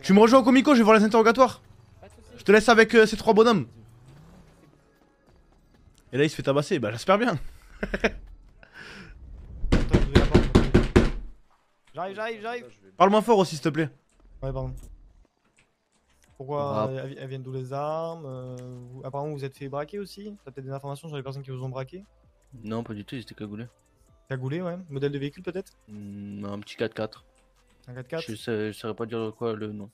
Tu me rejoins au comico, je vais voir les interrogatoires. Je te laisse avec euh, ces trois bonhommes. Et là, il se fait tabasser. Bah, j'espère bien. J'arrive, j'arrive, j'arrive. Parle moins fort aussi, s'il te plaît. Ouais, pardon. Pourquoi Ah. euh, elles, viennent d'où les armes euh, vous- Apparemment, vous êtes fait braquer aussi T'as peut-être des informations sur les personnes qui vous ont braqué Non, pas du tout, ils étaient cagoulés. Cagoulé, ouais. Modèle de véhicule peut-être? Hmm, un petit 4x4. Un 4x4 Je sais, je saurais pas dire quoi le nom.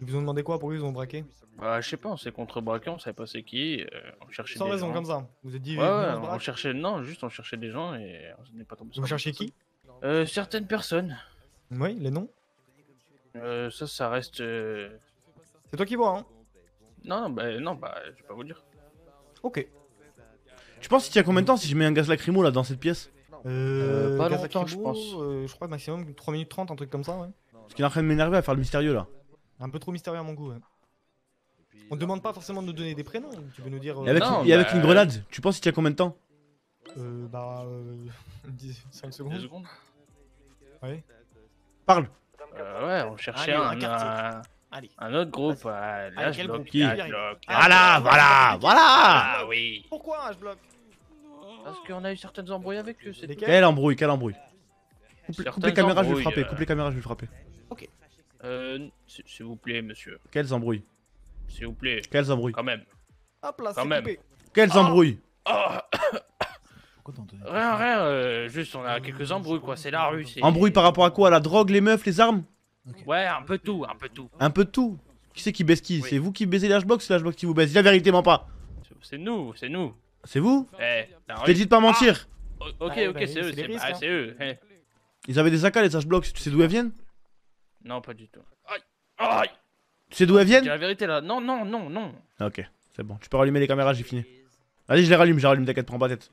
Ils vous ont demandé quoi? Pourquoi ils vous ont braqué? Bah, je sais pas, on s'est contrebraqué, on savait pas c'est qui. euh, on cherchait Sans des raison, gens. comme ça. Vous êtes dit, Ouais, ouais, on on, cherchait. Non, juste on cherchait des gens et on n'est pas tombé sur Vous cherchez qui? Euh, Certaines personnes. Oui, les noms? Euh, ça, ça reste. euh, C'est toi qui vois, hein Non, non, bah, non, bah, je vais pas vous le dire. Ok. Tu penses qu'il y a combien de temps si je mets un gaz lacrymo là dans cette pièce Euh, pas gaz longtemps, je pense. euh, je crois maximum 3 minutes 30, un truc comme ça, ouais. Parce qu'il est en train de m'énerver à faire le mystérieux là. Un peu trop mystérieux à mon goût, ouais. On demande pas forcément de nous donner des prénoms, tu peux nous dire. Et avec, Non, et avec bah, une grenade, tu penses qu'il y a combien de temps Euh, bah. Euh, 10, 5 secondes. Secondes. Ouais. Parle Euh, ouais, on cherchait Allez, un, un quartier. un, Allez. un autre groupe. euh, là, Allez, je bloque. Qui bloque. Voilà, voilà, voilà Ah oui. Pourquoi je bloque Parce qu'on a eu certaines embrouilles avec eux. Quelle embrouille, quelle embrouille Coupe, coupe les caméras, je vais frapper. euh. Coupe les caméras, je vais le frapper. Euh, s'il vous plaît, monsieur. Quelles embrouilles S'il vous plaît. Quelles embrouilles Quand même. Hop là, Quand c'est même. coupé. Quelles Ah. embrouilles Ah. Rien, rien, euh, juste on a quelques embrouilles quoi, c'est la rue. Embrouilles par rapport à quoi? La drogue, les meufs, les armes? Ouais, un peu tout, un peu tout. Un peu de tout. Qui c'est qui baisse qui? C'est vous qui baisez l'Hbox c'est l'Hbox qui vous baisse la vérité, ment pas. C'est nous, c'est nous. C'est vous? Eh, t'ai dit de pas mentir. O- Ok, Ah, ok, bah c'est eux, c'est ah, hein. eux. eh. Ils avaient des AK, les Hbox. Tu sais d'où elles viennent? Non, pas du tout. Aïe, aïe. Tu sais d'où elles viennent? La vérité là. Non, non, non, non. Ah, Ok, c'est bon. Tu peux rallumer les caméras, j'ai fini. Allez, je les rallume, je les rallume, t'inquiète, prends pas tête.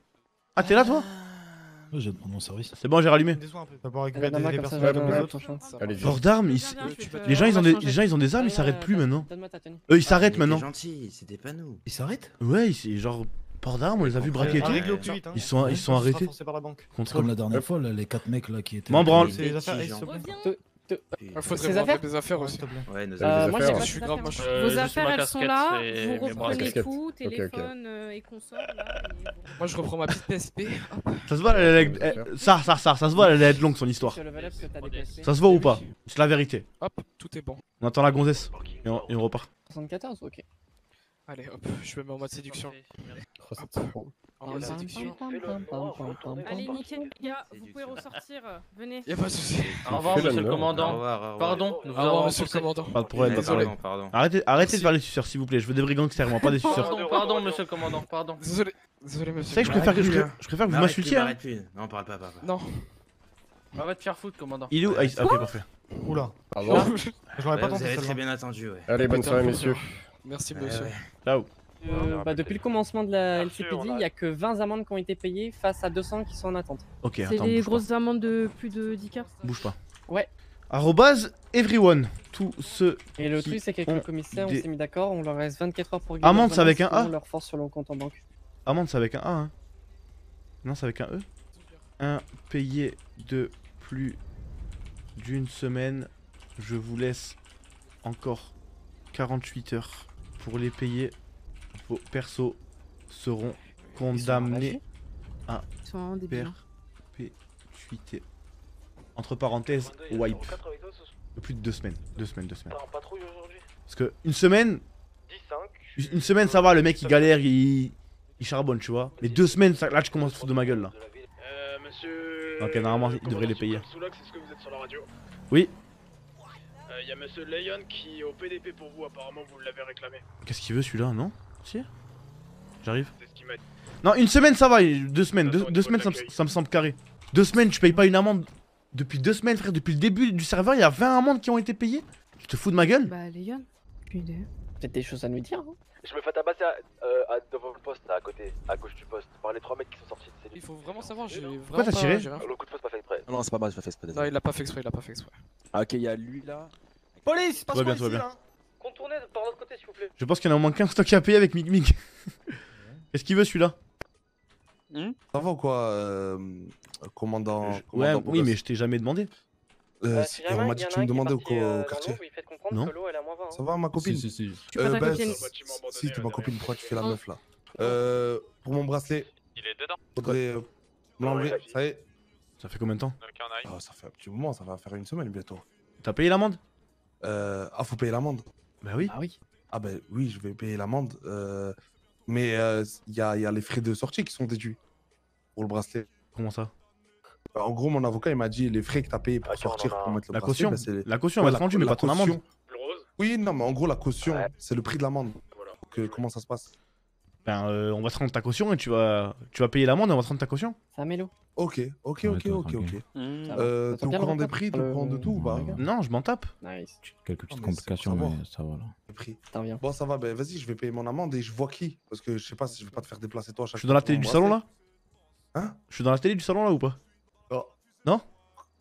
Ah, t'es là toi? Ouais, je vais te prendre mon service. C'est bon, j'ai rallumé. Allez, Port d'armes, ils- les gens ils ont on des, les gens ils ont des armes, ils s'arrêtent plus maintenant. Eux ils s'arrêtent maintenant. gentil, c'était pas nous. Il s'arrête Ouais, c'est genre port d'armes, on les a vus braquer et tout. réglo plus vite, hein. Ils sont, ils sont arrêtés. C'est comme la dernière fois, là, les 4 mecs là qui étaient. M'en branle. C'est les affaires, s'il te Faudrait Ses rendre affaires des affaires plaît. Ouais, nos Euh, amis. moi, affaires. pas Je suis grave, affaires. moi je Euh, Vos affaires, ma elles sont là. Vous reprenez tout, téléphone euh, et consoles. Là, et bon. Moi je reprends ma petite PSP. Ça se voit, elle, elle- elle- ça, ça, ça, ça se voit, elle allait être longue son histoire. Ça se voit ou pas? C'est la vérité. Hop, tout est bon. On attend la gonzesse et on, et on repart. 74, ok. Allez hop, je me mets en mode séduction. Oh, c'est séduction. Allez, nickel, les gars, vous pouvez ressortir. Venez. Y'a pas de soucis. Au revoir, monsieur le commandant. revoir, au revoir. Pardon, nous Au vous avons monsieur le commandant. Pas de problème, pas de problème. pardon. Arrêtez, arrêtez de faire les suceurs s'il vous plaît, je veux des vrais gangsters, moi, pas des suceurs. Pardon, pardon, monsieur le commandant, pardon. Désolé, désolé monsieur. sais que je préfère que, je, préfère que vous m'insultiez. hein. Non, parle pas, parle pas. Non. On va te faire foutre, commandant. Il est où Ah, il- ah, Ok, parfait. Oula. Pardon. Je l'aurais Ouais, pas vous tenté avez très bien attendu, ouais. Allez, bonne soirée, messieurs. Merci monsieur. Ciao. Euh, bah, depuis le commencement de la LCPD, il y a que 20 amendes qui ont été payées face à 200 qui sont en attente. Ok, C'est bouge grosses amendes de plus de 10 k. Bouge pas. Ouais. Arrobase everyone. Tous ceux. Et le qui truc, c'est qu'avec le commissaire, des- on s'est mis d'accord, on leur reste 24 heures pour Amende, c'est avec un A leur force sur le compte en banque. Amende, c'est avec un A, hein Non, c'est avec un E. Un payé de plus d'une semaine. Je vous laisse encore 48 heures pour les payer. Vos persos seront condamnés à hein. perpétuité. Entre parenthèses, wipe. Plus de deux semaines. Deux semaines, deux semaines. Parce que une semaine, 10-5. une semaine ça va, le mec il galère, il, il charbonne, tu vois. Mais deux semaines, ça- là tu commences à foutre de ma gueule là. Euh, monsieur. Ok, normalement, il devrait les payer. Oui. Euh, Il y a monsieur Leon qui est au PDP pour vous, apparemment vous l'avez réclamé. Qu'est-ce qu'il veut celui-là, non? J'arrive. Non, une semaine ça va, deux semaines, deux, deux semaines ça me, l'accueil. ça me semble carré. Deux semaines, tu payes pas une amende. Depuis deux semaines, frère, depuis le début du serveur, il y a 20 amendes qui ont été payées. Tu te fous de ma gueule? Bah, Léon. Peut-être des choses à nous dire. hein. Je me fais tabasser à, euh, à- devant le poste, là, à côté, à gauche du poste, par les trois mecs qui sont sortis de Il faut vraiment savoir, j'ai vraiment Pourquoi t'as pas- tiré j'ai Le coup de poste pas fait exprès. Non, c'est pas mal, je fais exprès. Non, il l'a pas fait exprès, il l'a pas fait exprès. Ah, ok, il y a lui là. Police, passe Tout va bien, ici là. Contournez par l'autre côté, s'il vous plaît. Je pense qu'il y en a au moins qu'un stock à payer avec Mic Mic. Qu'est-ce qu'il veut celui-là Ça va ou quoi, euh, commandant, oui, mais je t'ai jamais demandé. Euh, si- on m'a dit que tu me demandais au, au quartier. Non. Ça va, ma copine Si, si, si. Bah, copine. si- t'es ma copine, pourquoi tu fais la meuf là Euh, pour mon bracelet, Il est dedans. faudrait euh, l'enlever. Ça y est Ça fait combien de temps Ah, Ça fait un petit moment, ça va faire une semaine bientôt. T'as payé l'amende Euh, ah, faut payer l'amende Bah oui. Ah oui. Ah, bah oui, je vais payer l'amende. euh, mais il y, a, y a les frais de sortie qui sont déduits pour le bracelet. Comment ça? Bah, En gros, mon avocat, il m'a dit les frais que t'as payé pour on en sortir, a- pour mettre le La bracelet. caution. bah, c'est- La caution Ouais, va être rendue, mais la pas ton amende. Oui, non, mais en gros, la caution, c'est le prix de l'amende. Donc, euh, comment ça se passe? Ben, euh, on va te rendre ta caution et tu vas, tu vas payer l'amende et on va te rendre ta caution. C'est un mélo. Ok, ok, ok, ok, ok. va. Euh, t'es au courant des prix, t'es au courant de tout ou pas Non, je m'en tape. Nice. Quelques petites complications, mais ça va là. Les prix. T'en viens. Bon, ça va, ben vas-y, je vais payer mon amende et je vois qui. Parce que je sais pas si je vais pas te faire déplacer toi à Je chaque suis dans la télé du salon là? Hein? Je suis dans la télé du salon là ou pas? Non. Non?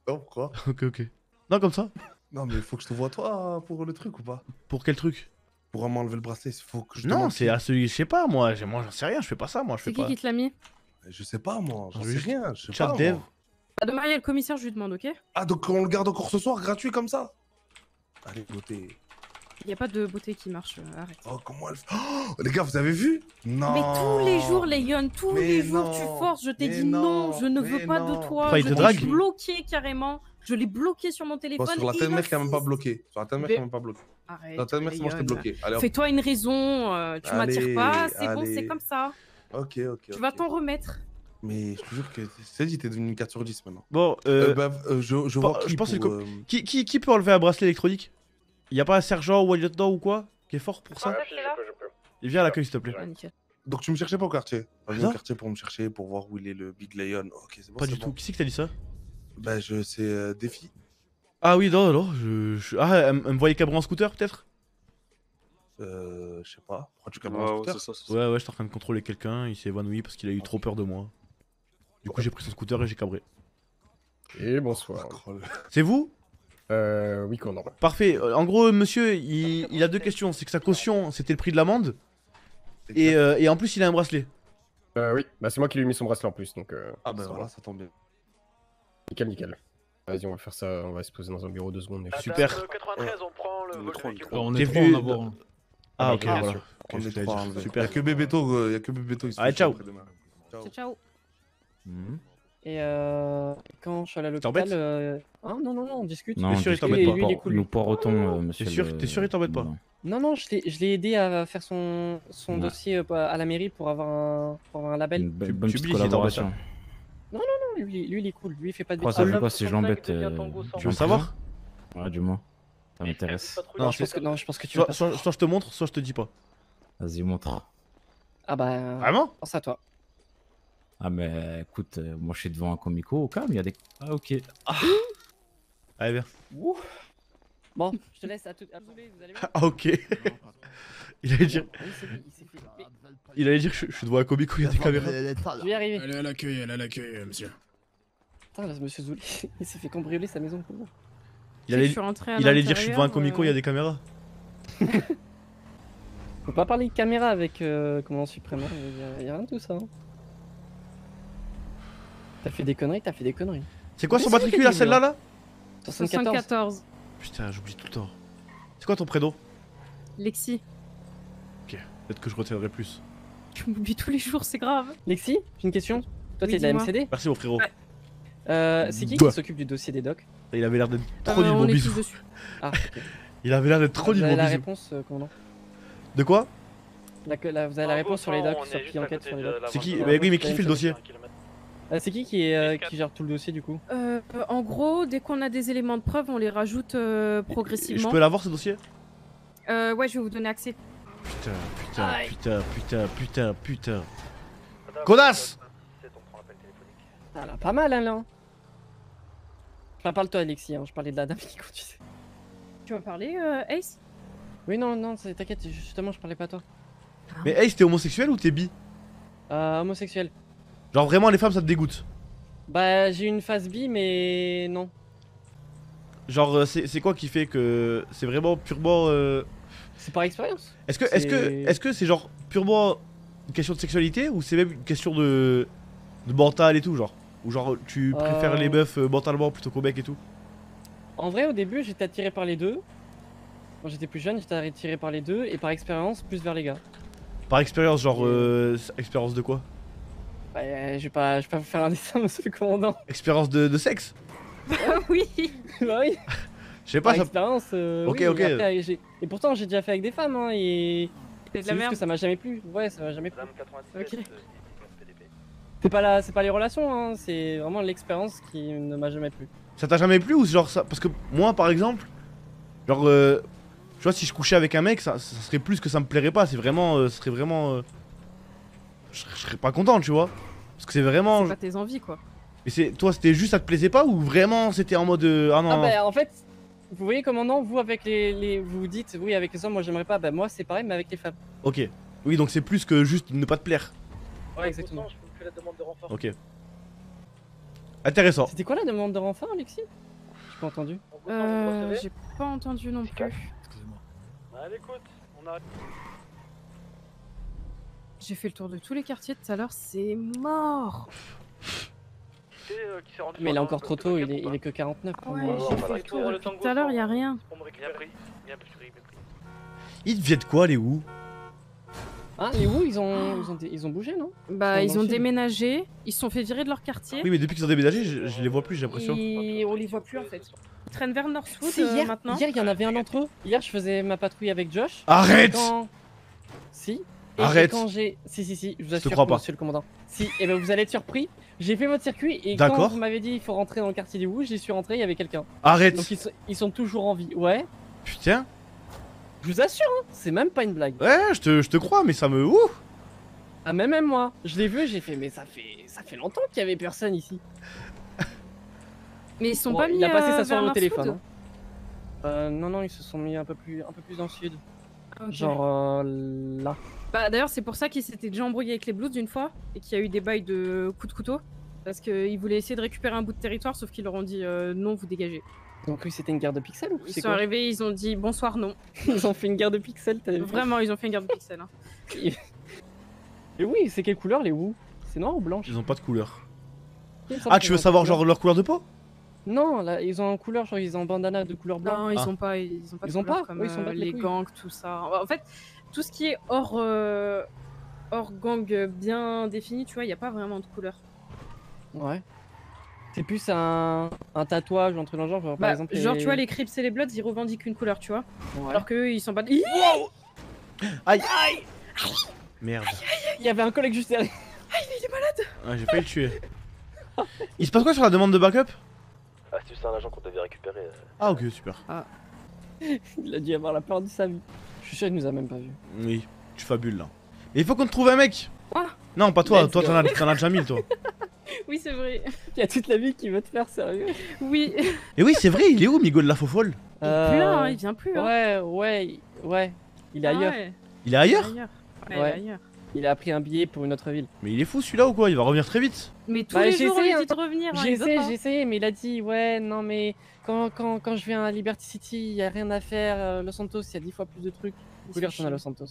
Non, pourquoi? Ok, ok. Non, comme ça Non, mais il faut que je te vois toi pour le truc ou pas? Pour quel truc? Pour m'enlever le bracelet, il faut que je Non, c'est à celui, je sais pas, moi, moi j'en sais rien, je fais pas ça, moi, je fais C'est qui pas. qui te l'a mis? Je sais pas, moi, j'en Je sais rien. Je sais chat pas. dev. moi. Bah, demain, il y a le commissaire, je lui demande, ok? Ah, donc on le garde encore ce soir, gratuit comme ça? Allez, beauté. Il n'y a pas de beauté qui marche, euh, arrête. Oh, comment elle fait Oh, Les gars, vous avez vu? Non Mais tous les jours, Léon, tous Mais les jours, tu forces. Je t'ai dit non, non, je ne mais veux pas non. de toi. Il je drague? bloqué carrément. Je l'ai bloqué sur mon téléphone. Bon, sur la tête il mère qui a même pas bloqué. Sur la tête qui a même pas bloqué. Arrête. La tête mère, c'est moi, je t'ai bloqué. Fais-toi une raison, euh, tu m'attires pas, c'est bon, c'est comme ça. Ok, ok. Tu vas t'en remettre. Mais je te jure que c'est dit, t'es devenu 4 sur 10 maintenant. Bon, euh, Euh, bah, euh, je, vois qui je pense que pour, c'est le euh, qui, qui, qui peut enlever un bracelet électronique? Y a pas un sergent ou un lieutenant ou quoi Qui est fort pour ça? Je peux, je peux. Et viens à l'accueil s'il te plaît. Ah. Donc tu me cherchais pas au quartier T'as Ça au quartier pour me chercher, pour voir où il est le Big Lion. Ok, c'est bon. Pas du bon. tout. Qui c'est qui t'a dit ça? Bah, je c'est euh, Défi. Ah oui, non, non, je. je- Ah, elle, elle me voyait cabrer en scooter peut-être? Euh, je sais pas. Pourquoi tu Ouais, ouais, ça, ça. Ouais, ouais, j'étais en train de contrôler quelqu'un, il s'est évanoui parce qu'il a eu trop peur de moi. Du coup, j'ai pris son scooter et j'ai cabré. Et bonsoir. C'est vous? Euh, oui, qu'on en Parfait. Euh, En gros, monsieur, il, il a deux questions. C'est que sa caution, c'était le prix de l'amende. Et, euh, et en plus, il a un bracelet. Euh, oui, bah c'est moi qui lui ai mis son bracelet en plus, donc. Euh, Ah, bah ça voilà, va. ça tombe bien. Nickel, nickel. Vas-y, on va faire ça, on va se poser dans un bureau deux secondes. et- Super. Euh, 93, on prend le vol de véhicule. On T'es est venu- en avoir. Ah, ok, voilà. On c'est est trois. enlevés. Super. Y'a que Bébéto, euh, y'a que Bébéto. Allez, fait ciao. Ciao. Ciao, ciao. Mhm. Et euh, quand je suis allé à l'hôpital. Euh... Ah non, non, non, on discute. Non, T'es sûr, il Lui, t'embête lui, pas. il est cool. Nous poirotons, euh, monsieur. T'es sûr, le- t'es sûr, il t'embête pas Non, non, je l'ai je l'ai aidé à faire son, son Ouais. dossier euh, à la mairie pour avoir un, pour avoir un label. Une bonne Tu- bonne petite collaboration. Non, non, non, lui, lui, il est cool. Lui, il fait pas de ça bêtises. fait quoi si j'embête euh, Tu veux savoir Ouais, du moins. Ça m'intéresse. Non, je pense que, non, je pense que tu Soit, je te montre, soit je te dis pas. Vas-y, montre. Ah bah. Vraiment? Pense à toi. Ah, mais écoute, euh, moi je suis devant un comico au calme, il y a des. Ah, ok. Allez, viens. Ouh. Bon, je te laisse à tout. à désolé, vous allez Ah, ok. il allait dire. Il allait dire que je, je suis devant un comico, il y a des caméras. Je vais y arriver. Elle est à l'accueil, elle est à l'accueil, monsieur. Putain, là, monsieur Zouli, il s'est fait cambrioler sa maison. Il allait, à il dire je suis devant un comico, il y a euh, des caméras. Faut pas parler de caméra avec euh, commandant suprême, hein, y, a- y a rien de tout ça. hein. T'as fait des conneries, t'as fait des conneries. C'est quoi son matricule là, qui celle-là vient là? 74. 74. Putain, j'oublie tout le temps. C'est quoi ton prénom? Lexi. Ok, peut-être que je retiendrai plus. Tu m'oublies tous les jours, c'est grave. Lexi, j'ai une question. Toi, Oui, t'es de la. MCD Merci mon frérot. Euh, c'est qui qui s'occupe du dossier des docs? Il avait l'air d'être trop nul, on mon bisou. Ah. Il avait l'air d'être trop Vous nul, avez mon la bisou. réponse, euh, commandant De quoi? La- la- Vous avez la réponse sur les docs, sur qui enquête sur les docs C'est qui? Mais oui, mais qui fait le dossier Euh, C'est qui qui, est, euh, qui gère tout le dossier du coup? Euh, en gros, dès qu'on a des éléments de preuve, on les rajoute euh, Je progressivement. peux l'avoir ce dossier? Euh, ouais, je vais vous donner accès. Putain, putain, Aïe. putain, putain, putain, putain. Connasse Ah là, pas mal hein là. Enfin, parle-toi Alexis, hein, je parlais de la dame qui conduisait. Tu vas parler, euh, Ace? Oui, non, non, c'est- t'inquiète, justement, je parlais pas à toi. Mais hey, t'es homosexuel ou t'es bi? Euh, homosexuel. Genre vraiment les femmes ça te dégoûte? Bah, j'ai une phase bi, mais non. Genre euh, c'est c'est quoi qui fait que c'est vraiment purement euh, C'est par expérience. Est-ce que est-ce que C'est- est-ce que c'est genre purement une question de sexualité ou c'est même une question de de mental et tout genre? Ou genre tu préfères Euh. les meufs euh, mentalement plutôt qu'au mec et tout En vrai, au début, j'étais attiré par les deux. Quand j'étais plus jeune, j'étais attiré par les deux, et par expérience, plus vers les gars. Par expérience genre euh, expérience de quoi Bah, euh, je vais pas, je vais pas vous faire un dessin, monsieur le commandant. Expérience de, de sexe oui Bah oui Je sais pas Par ça expérience, euh, Ok, oui, ok. après, et pourtant, j'ai déjà fait avec des femmes, hein, et... C'est de la juste merde. que ça m'a jamais plu. Ouais, ça m'a jamais plu. Ok. C'est pas, la... c'est pas les relations, hein, c'est vraiment l'expérience qui ne m'a jamais plu. Ça t'a jamais plu ou genre ça Parce que moi par exemple, genre, euh, tu vois, si je couchais avec un mec, ça, ça serait plus que ça me plairait pas. C'est vraiment, euh, ce serait vraiment. euh, je je serais pas content, tu vois. Parce que c'est vraiment. C'est pas tes envies, quoi. Et c'est toi, c'était juste ça te plaisait pas ou vraiment c'était en mode euh, ah non. Ah bah en fait, vous voyez comment non, vous avec les, les- vous vous dites oui avec les hommes moi j'aimerais pas, bah moi c'est pareil mais avec les femmes. Ok. Oui, donc c'est plus que juste ne pas te plaire. Ouais exactement. La demande de renfort. Ok. Intéressant. C'était quoi la demande de renfort Alexis? J'ai pas entendu. Euh, j'ai pas entendu non plus. À l'écoute, on a. J'ai fait le tour de tous les quartiers tout à l'heure, c'est mort. euh, Mais il est encore trop tôt, il est, il est que 49. pour Ouais, moi. j'ai fait le tour depuis tout à l'heure, y a rien. Bien pris, bien pris, bien pris. Ils deviennent quoi les où Hein, les Wu ils ont, ils ont, dé- ils ont bougé non? Bah, Ils ils ont déménagé, ils se sont fait virer de leur quartier. Oui, mais depuis qu'ils ont déménagé, je, je les vois plus, j'ai l'impression. Et on les voit plus en fait. Ils traînent vers Northwood Si, euh, hier, maintenant. hier, il y en avait un d'entre eux. Hier, je faisais ma patrouille avec Josh. Arrête quand- Si. Et Arrête. quand j'ai. Si, si, si, je vous te assure, crois pas. monsieur le commandant. Si, et ben vous allez être surpris. J'ai fait votre circuit et D'accord. quand vous m'avez dit il faut rentrer dans le quartier du Wu, j'y suis rentré, il y avait quelqu'un. Arrête. Donc ils sont, ils sont toujours en vie. Ouais. Putain. Je vous assure, hein, c'est même pas une blague. Ouais, je te, je te crois, mais ça me. Ouh Ah, même, même moi. Je l'ai vu, j'ai fait, mais ça fait, ça fait longtemps qu'il y avait personne ici. Mais ils sont Bon, pas mis Il a passé euh, sa soirée au téléphone. hein. Euh, non, non, ils se sont mis un peu plus, un peu plus dans le sud. Ok. Genre euh, là. Bah d'ailleurs c'est pour ça qu'ils s'étaient déjà embrouillés avec les Blues d'une fois et qu'il y a eu des bails de coups de couteau parce qu'ils voulaient essayer de récupérer un bout de territoire sauf qu'ils leur ont dit euh, non vous dégagez. Donc oui, c'était une guerre de pixels ou Ils sont arrivés ils ont dit bonsoir non. Ils ont fait une guerre de pixels, t'as vu Vraiment ils ont fait une guerre de pixels. hein. Et oui, c'est quelle couleur les Wu? C'est noir ou blanche Ils ont pas de couleur. Ah, tu veux ont savoir genre leur couleur de peau? Non, là, ils ont en couleur, genre ils ont un bandana de couleur blanc. Non ils Ah. ont pas ils ont pas de Ils ont couleur pas comme Oui, ils sont euh, les gangs tout ça. En fait tout ce qui est hors euh, hors gang bien défini tu vois il y a pas vraiment de couleur. Ouais. C'est plus un, un tatouage ou un truc dans le genre, genre, par Bah, exemple. genre les- tu vois les Crips et les Bloods ils revendiquent une couleur tu vois. Ouais. Alors qu'eux ils sont pas. Aïe Merde. Il y avait un collègue juste derrière. il est malade. Ah, j'ai failli le tuer. Il se passe quoi sur la demande de backup? Ah, c'est juste un agent qu'on devait récupérer. euh. Ah, ok, super. Il a dû avoir la peur de sa vie. Je suis sûr qu'il nous a même pas vu. Oui, tu fabules là. Mais il faut qu'on te trouve un mec Quoi? Non, pas toi, Let's toi t'en as, t'en as déjà mille toi. Oui c'est vrai. Il y a toute la vie qui veut te faire sérieux. Oui. Et oui, c'est vrai, il est où Migo de la Fofolle Il est plus là, hein, il vient plus. hein. Ouais, ouais, ouais. Il est Ah ailleurs. Il ouais. est Il est ailleurs. Ouais, il est ailleurs. Il a pris un billet pour une autre ville. Mais il est fou celui-là ou quoi? Il va revenir très vite. Mais tous Bah, les j'ai jours on essayé, lui dit de revenir. hein, J'ai essayé, j'ai essayé, mais il a dit ouais, non, mais quand, quand, quand je viens à Liberty City, il y a rien à faire. euh, Los Santos, il y a 10 fois plus de trucs. Il Faut lui retourner à. Los Santos.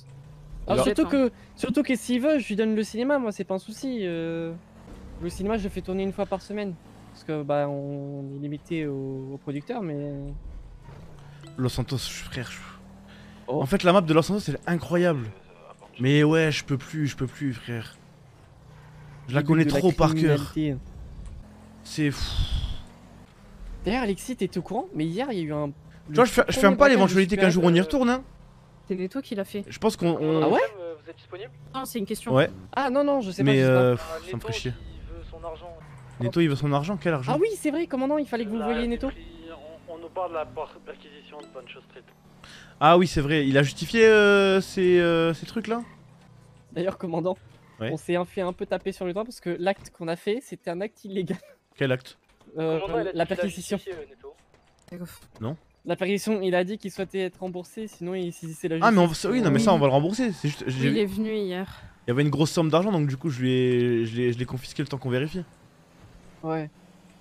Alors, surtout que, surtout que s'il veut, je lui donne le cinéma, moi, c'est pas un souci. euh, Le cinéma, je le fais tourner une fois par semaine. Parce que bah, on est limité au, au producteur, mais. Los Santos, frère. je- Oh. En fait, la map de Los Santos, elle est incroyable. Mais ouais, je peux plus, je peux plus, frère. Je la connais la trop par cœur. C'est fou. D'ailleurs, Alexis, t'es au courant Mais hier, il y a eu un. Tu vois, je, fais- je ferme pas l'éventualité qu'un jour on y retourne. Hein. C'est toi qui l'a fait. Je pense qu'on. on- Ah ouais Vous êtes disponible? Non c'est une question. Ouais. Ah non, non, je sais pas. Mais euh, ça me ferait chier. Neto, il veut son argent Quel argent Ah oui, c'est vrai, commandant, il fallait que vous Là, voyiez pris- On, on nous parle de la perquisition de Poncho Street. Ah oui, c'est vrai. Il a justifié euh, ces, euh, ces trucs là D'ailleurs, commandant, Ouais. on s'est un- fait un peu taper sur le doigt parce que l'acte qu'on a fait, c'était un acte illégal. Quel acte Euh, dit la perquisition. euh. Non La perquisition, il a dit qu'il souhaitait être remboursé, sinon il saisissait la justice. Ah, mais on va- oui, non, mais ça, on va le rembourser. C'est juste. Il est venu hier. Il y avait une grosse somme d'argent, donc du coup, je lui ai, je l'ai, je l'ai confisqué le temps qu'on vérifie. Ouais.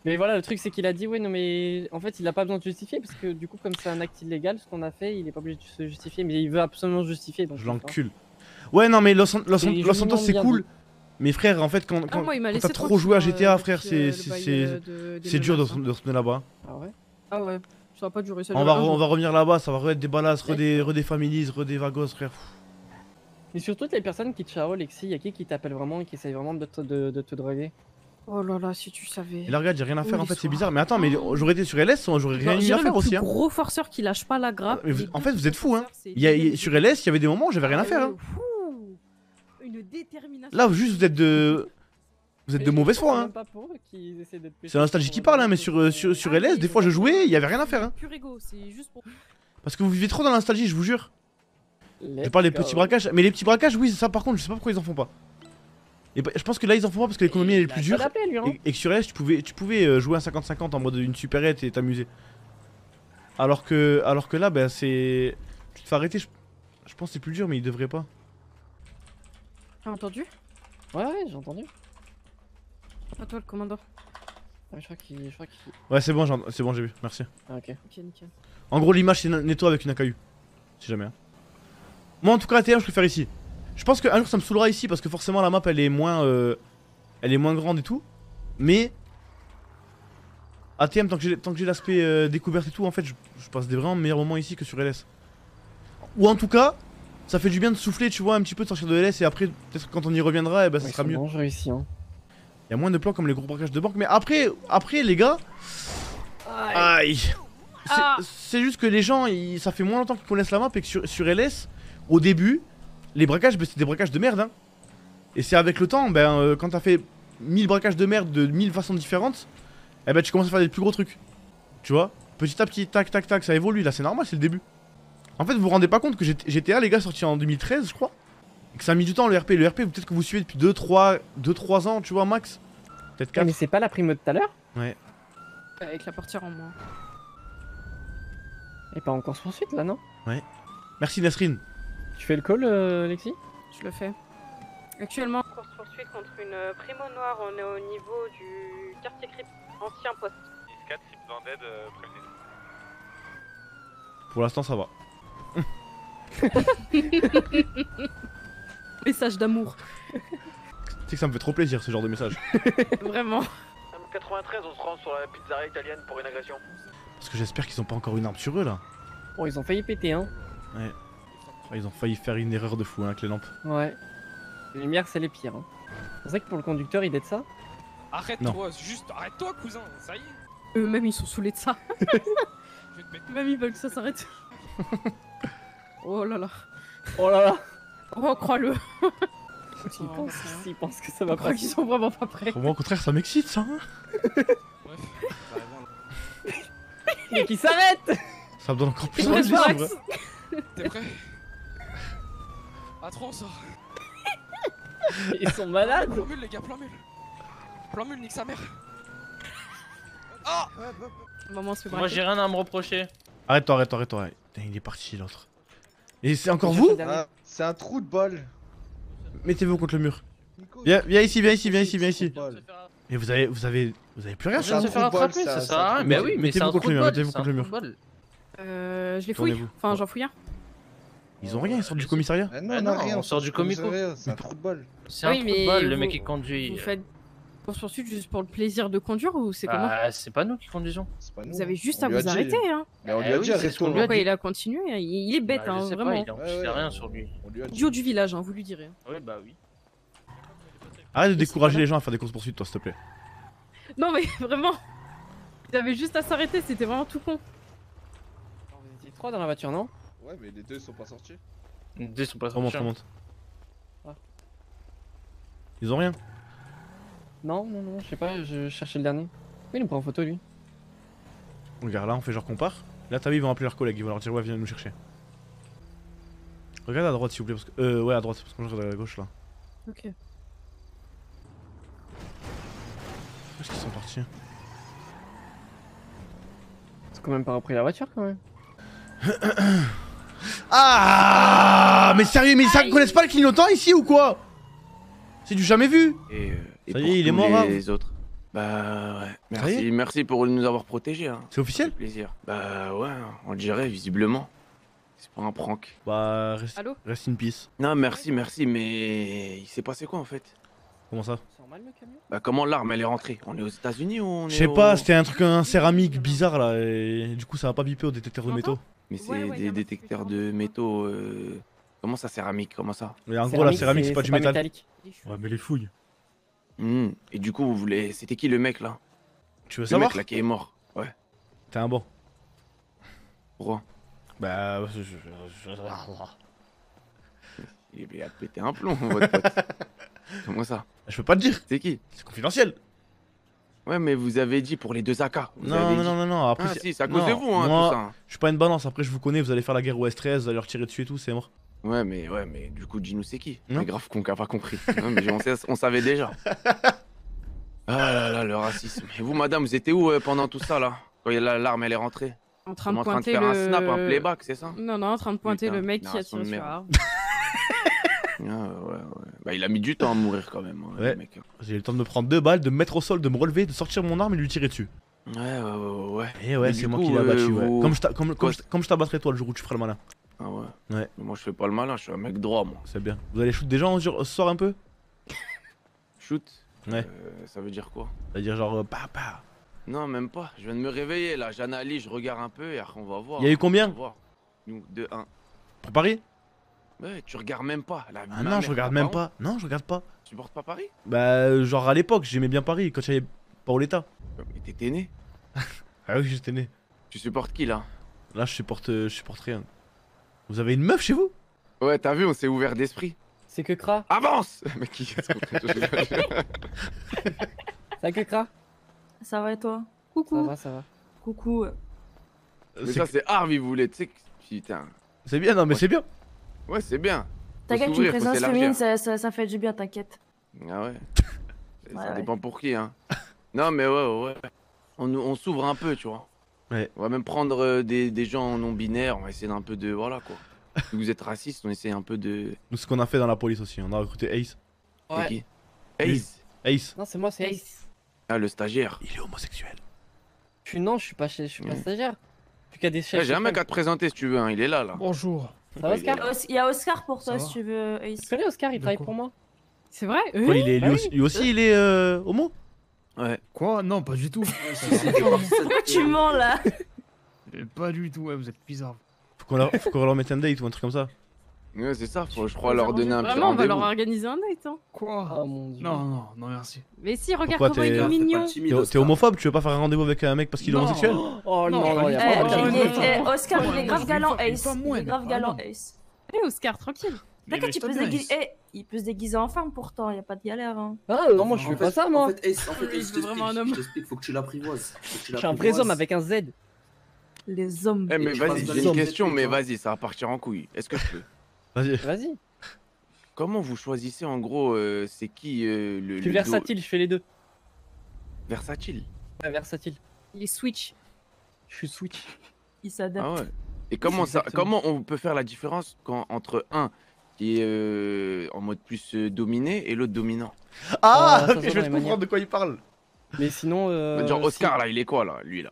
Mais voilà, le truc c'est qu'il a dit, ouais, non, mais en fait, il a pas besoin de justifier parce que du coup, comme c'est un acte illégal, ce qu'on a fait, il est pas obligé de se justifier, mais il veut absolument se justifier. Donc Je l'encule. Ouais, non, mais Los, Santos, c'est cool. dit. Mais frère, en fait, quand, Ah, quand, laissé t'as trop joué à moi, GTA, euh, frère, c'est euh, c'est- euh, de- dur de, de retourner là-bas. Ah ouais? Ah ouais. Ça va pas durer ça. On va, on va revenir là-bas, ça va re-être des balasses, re des, re des families, re des vagos, frère. Mais surtout, les personnes qui te charolent, Lexi, y a qui qui t'appelle vraiment et qui essaye vraiment de te, de, de te droguer Oh là là, si tu savais. Et là, regarde, j'ai rien à faire Oh, en fait, c'est bizarre. Mais attends, mais j'aurais été sur LS, j'aurais rien eu à faire le aussi. plus Hein. gros forceur qui lâche pas la grappe. Mais vous- les en fait, vous êtes fous, hein. c'est y a- y a- sur LS, il y avait des moments où j'avais rien à Ah faire. hein. Une détermination. Là, juste, vous êtes de. Vous êtes Mais de mauvaise foi, hein. C'est un nostalgie qui parle, hein, mais sur, sur, sur LS, des fois je jouais, il y avait rien à faire. Hein. C'est. Parce que vous vivez trop dans la nostalgie, je vous jure. Je parle des go. petits braquages, mais les petits braquages, oui, ça par contre, je sais pas pourquoi ils en font pas. Et bah, je pense que là ils en font pas parce que l'économie elle est plus pas dure. lui, hein. Et, et que sur LS tu pouvais, tu pouvais euh, jouer un 50-50 en mode une supérette et t'amuser. Alors que, alors que là, bah c'est. Tu te fais arrêter, je, je pense que c'est plus dur, mais il devrait pas. T'as entendu? Ouais, ouais, j'ai entendu. À toi le commandant. Ah, je crois qu'il. Je crois qu'il. Ouais, c'est bon, j'en- c'est bon, j'ai vu, merci. Ah, ok. Ok, nickel. En gros, l'image c'est nettoie avec une AKU. Si jamais. hein. Moi en tout cas, ATM, je préfère ici. Je pense qu'un jour ça me saoulera ici parce que forcément la map elle est moins. euh, elle est moins grande et tout. Mais. ATM, tant que j'ai tant que j'ai l'aspect euh, découverte et tout, en fait, je, je passe des vraiment meilleurs moments ici que sur LS. Ou en tout cas, ça fait du bien de souffler, tu vois, un petit peu de sortir de LS et après, peut-être que quand on y reviendra, eh ben, ça sera mieux. dangereux ici, hein. Il y a moins de plans comme les gros braquages de banque. Mais après, après les gars. Aïe. C'est- Ah. C'est juste que les gens, ils- ça fait moins longtemps qu'ils connaissent la map et que sur, sur LS, au début, les braquages, ben, c'était des braquages de merde. Hein. Et c'est avec le temps, ben, euh, quand t'as fait 1000 braquages de merde de 1000 façons différentes, eh ben, tu commences à faire des plus gros trucs. Tu vois? Petit à petit, tac, tac, tac, ça évolue. Là, c'est normal, c'est le début. En fait, vous vous rendez pas compte que GT- GTA, les gars, sorti en 2013, je crois. Et que ça a mis du temps le RP. Le RP, peut-être que vous suivez depuis 2-3 ans, tu vois, max. Peut-être Ah, 4. mais c'est pas la prime de tout à l'heure? Ouais. Avec la portière en moins. Et pas en course poursuite là, non? Ouais. Merci Nasrine. Tu fais le call, euh, Lexi Je le fais. Actuellement, course poursuite contre une euh, primo noire, on est au niveau du quartier crypt, ancien poste. 10-4, si besoin d'aide, euh, prévenez. Pour l'instant, ça va. Message d'amour. Tu sais que ça me fait trop plaisir ce genre de message. Vraiment. 93, on se rend sur la pizzeria italienne pour une agression. Parce que j'espère qu'ils ont pas encore une arme sur eux là. Bon, ils ont failli péter, hein. Ouais. Ah, ils ont failli faire une erreur de fou hein, avec les lampes. Ouais. Les lumières, c'est les pires. Hein. C'est vrai que pour le conducteur, il est de ça Arrête-toi, juste arrête-toi, cousin, ça y est. Eux-mêmes, ils sont saoulés de ça. Même ils veulent que ça s'arrête. oh là là. Oh là là. Oh, crois-le. S'ils pensent, s'ils pensent que ça va pas. qu'ils sont vraiment pas prêts. Moi au contraire, ça m'excite ça. hein. Mais qui s'arrête ça me donne encore plus envie de. T'es prêt? À 3 on sort. Ils sont malades Plan mule les gars, plan mule. Plan mule, nique sa mère. Ah Maman se fait Moi j'ai rien à me reprocher. Arrête-toi, arrête-toi, arrête-toi. Putain, il est parti l'autre. Et c'est encore vous Ah, C'est un trou de balle. Mettez-vous contre le mur. Viens, viens ici, viens ici, viens ici, viens ici. Et vous avez, vous avez, vous avez plus rien sur se vous faire attraper, ça sert à rien. Bah oui, mais c'est Mettez-vous un contre trou le de mur, mettez-vous c'est un contre le trou mur. Euh, je les fouille. Enfin, j'en fouille un. Ils ont rien, ils sortent du commissariat. Ah non, Ah on a non, rien. on sort du comico. commissariat, C'est un trou de balle. C'est un trou de balle, le vous- mec qui conduit. Vous faites course poursuite juste pour le plaisir de conduire ou c'est comment Bah, c'est pas nous qui conduisons. Vous avez juste On à a vous arrêter, hein. Mais on lui Eh a oui, dit, arrête-toi. qu'on lui a Pourquoi dit. il a continué Il il est bête, Bah, hein, je sais pas, vraiment. il sait rien sur lui. A. Idiot du village, hein, vous lui direz. Oui, bah oui. Arrête de décourager les gens à faire des courses poursuites, toi, s'il te plaît. Non, mais vraiment. Ils avaient juste à s'arrêter, c'était vraiment tout con. Vous étiez trois dans la voiture, non? Ouais, mais les deux sont pas sortis. Les deux sont pas Remonte, sortis. remonte. Ah. Ils ont rien. Non, non, non, je sais pas, je cherchais le dernier. Oui, il me prend en photo, lui. Regarde, là, on fait genre qu'on part. Là, t'as vu, ils vont appeler leurs collègues, ils vont leur dire, ouais, viens nous chercher. Regarde à droite, s'il vous plaît, parce que. Euh, ouais, à droite, parce que moi je regarde à gauche là. Ok. Où est-ce qu'ils sont partis? C'est quand même pas repris la voiture, quand même. Ah Mais sérieux, mais ils connaissent pas le clignotant ici ou quoi? C'est du jamais vu Et, euh, et Ça y pour est, il est mort, hein. les autres. Bah ouais. Ça y Merci, merci pour nous avoir protégés. Hein. C'est officiel? Plaisir. Bah ouais, on le dirait visiblement. C'est pas un prank. Bah, reste, Allô? reste in peace. Non, merci, merci, mais il s'est passé quoi en fait? Comment ça? C'est normal, le camion? Bah comment l'arme elle est rentrée? On est aux États-Unis ou on est Je sais au- pas, c'était un truc, un céramique bizarre là, et du coup ça va pas biper au détecteur de métaux. Mais c'est Ouais, ouais, des détecteurs de métaux. euh, Comment ça céramique Comment ça? Mais en gros, la céramique c'est pas du métal. métallique. Ouais, mais les fouilles. Hmm, Et du coup, vous voulez. C'était qui le mec là? Tu veux Le savoir? mec là qui est mort. Ouais. T'es un bon. Pourquoi? Bah, je- il a pété un plomb, votre pote. Comment ça? Je peux pas te dire. C'est qui? C'est confidentiel. Ouais, mais vous avez dit pour les deux AK. Non, non, non, non, non, après Ah, si, c'est à cause non, de vous, hein, moi, tout ça. Je suis pas une balance, après je vous connais, vous allez faire la guerre au S13, vous allez leur tirer dessus et tout, c'est mort. Ouais, mais ouais, mais du coup, dis-nous c'est qui? Non. C'est grave qu'on n'a pas compris. Non, mais on, sait- on savait déjà. Ah là là, le racisme. Et vous, madame, vous étiez où euh, pendant tout ça là? Quand il y a la- l'arme, elle est rentrée? En train de en train de pointer faire le. un snap, un playback, c'est ça? Non, non, en train de pointer Putain, le mec qui a tiré de sur l'arme. Ah, ouais. Bah, il a mis du temps à mourir quand même. hein, Ouais. le mec. J'ai eu le temps de me prendre deux balles, de me mettre au sol, de me relever, de sortir mon arme et de lui tirer dessus. Ouais, ouais, ouais, ouais. Et ouais, Mais c'est moi coup, qui l'ai abattu, ouais. vous- Comme je comme- comme t'abattrai toi le jour où tu feras le malin. Ah ouais. Ouais. Mais moi, je fais pas le malin, je suis un mec droit, moi. C'est bien. Vous allez shoot des gens ce soir un peu? Shoot? Ouais. Euh, ça veut dire quoi? C'est-à-dire genre, euh, pa pa. Non, même pas. Je viens de me réveiller là. J'analyse, je regarde un peu et après, on va voir. Il y a eu combien? On va voir. Nous, 2-1. Pour Paris? Ouais, tu regardes même pas. La- Ah non, je regarde même pas. Non, je regarde pas. Tu supportes pas Paris? Bah, euh, genre à l'époque, j'aimais bien Paris quand j'avais Paoletta. Mais t'étais né. Ah oui, j'étais né. Tu supportes qui là? Là, je supporte, euh, je supporte rien. Vous avez une meuf chez vous? Ouais, t'as vu, on s'est ouvert d'esprit. C'est que Kra. Avance Mais qui est-ce qu'on- C'est que Kra? Ça va et toi? Ça va, ça va. Coucou. Mais ça, c'est Harvey voulait, tu sais que. Putain. C'est bien, non, mais c'est bien. Ouais, c'est bien. T'inquiète, une présence féminine, ça, ça, ça fait du bien, t'inquiète. Ah ouais. Ça Ouais, ouais. dépend pour qui, hein. non, mais ouais, ouais, ouais. On, nous- on s'ouvre un peu, tu vois. Ouais. On va même prendre euh, des, des gens non binaires, on va essayer d'un peu de. Voilà quoi. Si vous êtes raciste, on essaie un peu de. Nous, ce qu'on a fait dans la police aussi. On a recruté Ace. C'est qui Lui. Ace Ace. Non, c'est moi, c'est Ace. Ah, le stagiaire. Il est homosexuel. Je suis non, je suis pas, chez... je suis pas stagiaire. Qu'à des Eh, chefs. J'ai un mec à te présenter si tu veux, hein, il est là, là. Bonjour. Ça va, Oscar Os- Il y a Oscar pour toi si tu veux, Ace. Tu connais Oscar, il travaille pour moi. C'est vrai Quoi, il est, lui, Bah aussi, oui. lui aussi, il est euh, homo Ouais. Quoi? Non, pas du tout. Pourquoi tu mens là Euh, Pas du tout, ouais, vous êtes bizarre. Faut qu'on leur, faut qu'on leur mette un date ou un truc comme ça. Ouais, c'est ça, faut, je crois leur donner un petit Vraiment, on va leur organiser un date. Hein. Quoi Oh mon dieu. Non, non, non, merci. Mais si, regarde Pourquoi comment il t'es est mignon. t'es- homophobe Tu veux pas faire un rendez-vous avec un mec parce qu'il est homosexuel Oh non, Non, Eh, eh, non. Oscar, il est grave galant, Ace. Il est grave galant. Ace. Eh, Oscar, tranquille. T'inquiète, il peut se déguiser. Eh, il peut se déguiser en femme pourtant, y a pas de galère. Hein. Ah non, moi je fais pas ça, moi. En fait, Ace, en fait, Oui, Ace, je t'explique, faut que tu l'apprivoises. Je suis un vrai homme avec un Z. Les hommes. Eh, mais vas-y, j'ai une question, mais vas-y, ça va partir en couille. Est-ce que je peux Vas-y. Vas-y. Comment vous choisissez en gros, euh, c'est qui euh, le. Je suis le versatile, je fais les deux. Versatile Ouais, versatile. Il est switch. Je suis switch. Il s'adapte. Ah ouais. Et comment, ça, comment on peut faire la différence quand, entre un qui est euh, en mode plus dominé et l'autre dominant? Ah, Ah, ça, ça, je vais manières. comprendre de quoi il parle. Mais sinon. Euh, Genre Oscar si- là, il est quoi là, lui là?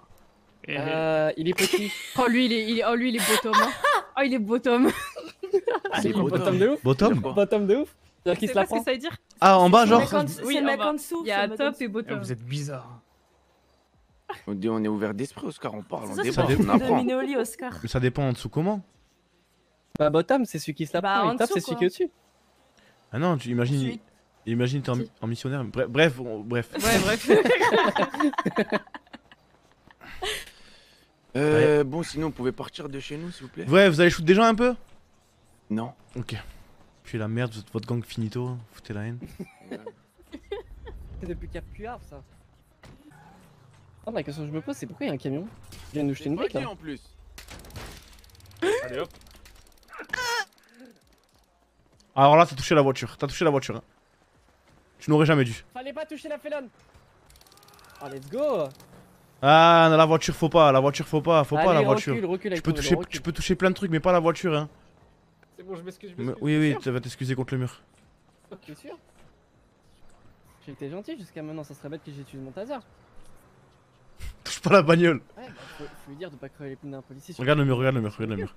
Euh, il est petit. Oh, lui, il est, il est- oh, lui, il est bottom. hein. Oh, il est bottom. Ah, les Bottom de ouf. Bottom Bottom de ouf. C'est-à-dire qu'il C'est se la pas ce que prend. ça veut dire Ah, en bas, C'est genre Oui, c'est le en mec en dessous. Il y a c'est top et Eh, bottom. Vous êtes bizarre. on, dit, on est ouvert d'esprit, Oscar, on parle, on C'est ça, débat, c'est on apprend. Oscar. Mais ça dépend en dessous comment Bah, bottom, c'est celui qui se la Bah, prend. en Et top, c'est celui qui est au-dessus. Ah non, tu imagines. Imagine, t'es en, en missionnaire. Bref, bref, on- bref. Ouais, bref. Euh, bon, sinon, on pouvait partir de chez nous, s'il vous plaît Ouais, vous allez shoot des gens un peu? Non. Ok. Puis la merde, vous êtes votre gang finito, hein. foutez la haine. C'est depuis Cap Cuave, ça. Ah, la question que je me pose, c'est pourquoi il y a un camion Il vient de nous jeter une brique là. en plus. Allez hop. Alors là, t'as touché la voiture, t'as touché la voiture. hein. Tu n'aurais jamais dû. Fallait pas toucher la félonne Ah, let's go Ah, non, la voiture, faut pas, la voiture, faut pas, faut pas la voiture. recule, recule tu, peux toucher, recule. tu peux toucher plein de trucs, mais pas la voiture, hein. C'est bon, je m'excuse, oui, oui, tu vas t'excuser contre le mur. T'es sûr J'ai été gentil jusqu'à maintenant, ça serait bête que j'utilise mon taser. Touche pas la bagnole. Ouais, bah, faut, faut lui dire de pas crever les pneus d'un policier. Regarde le mur, regarde le mur, regarde le mur.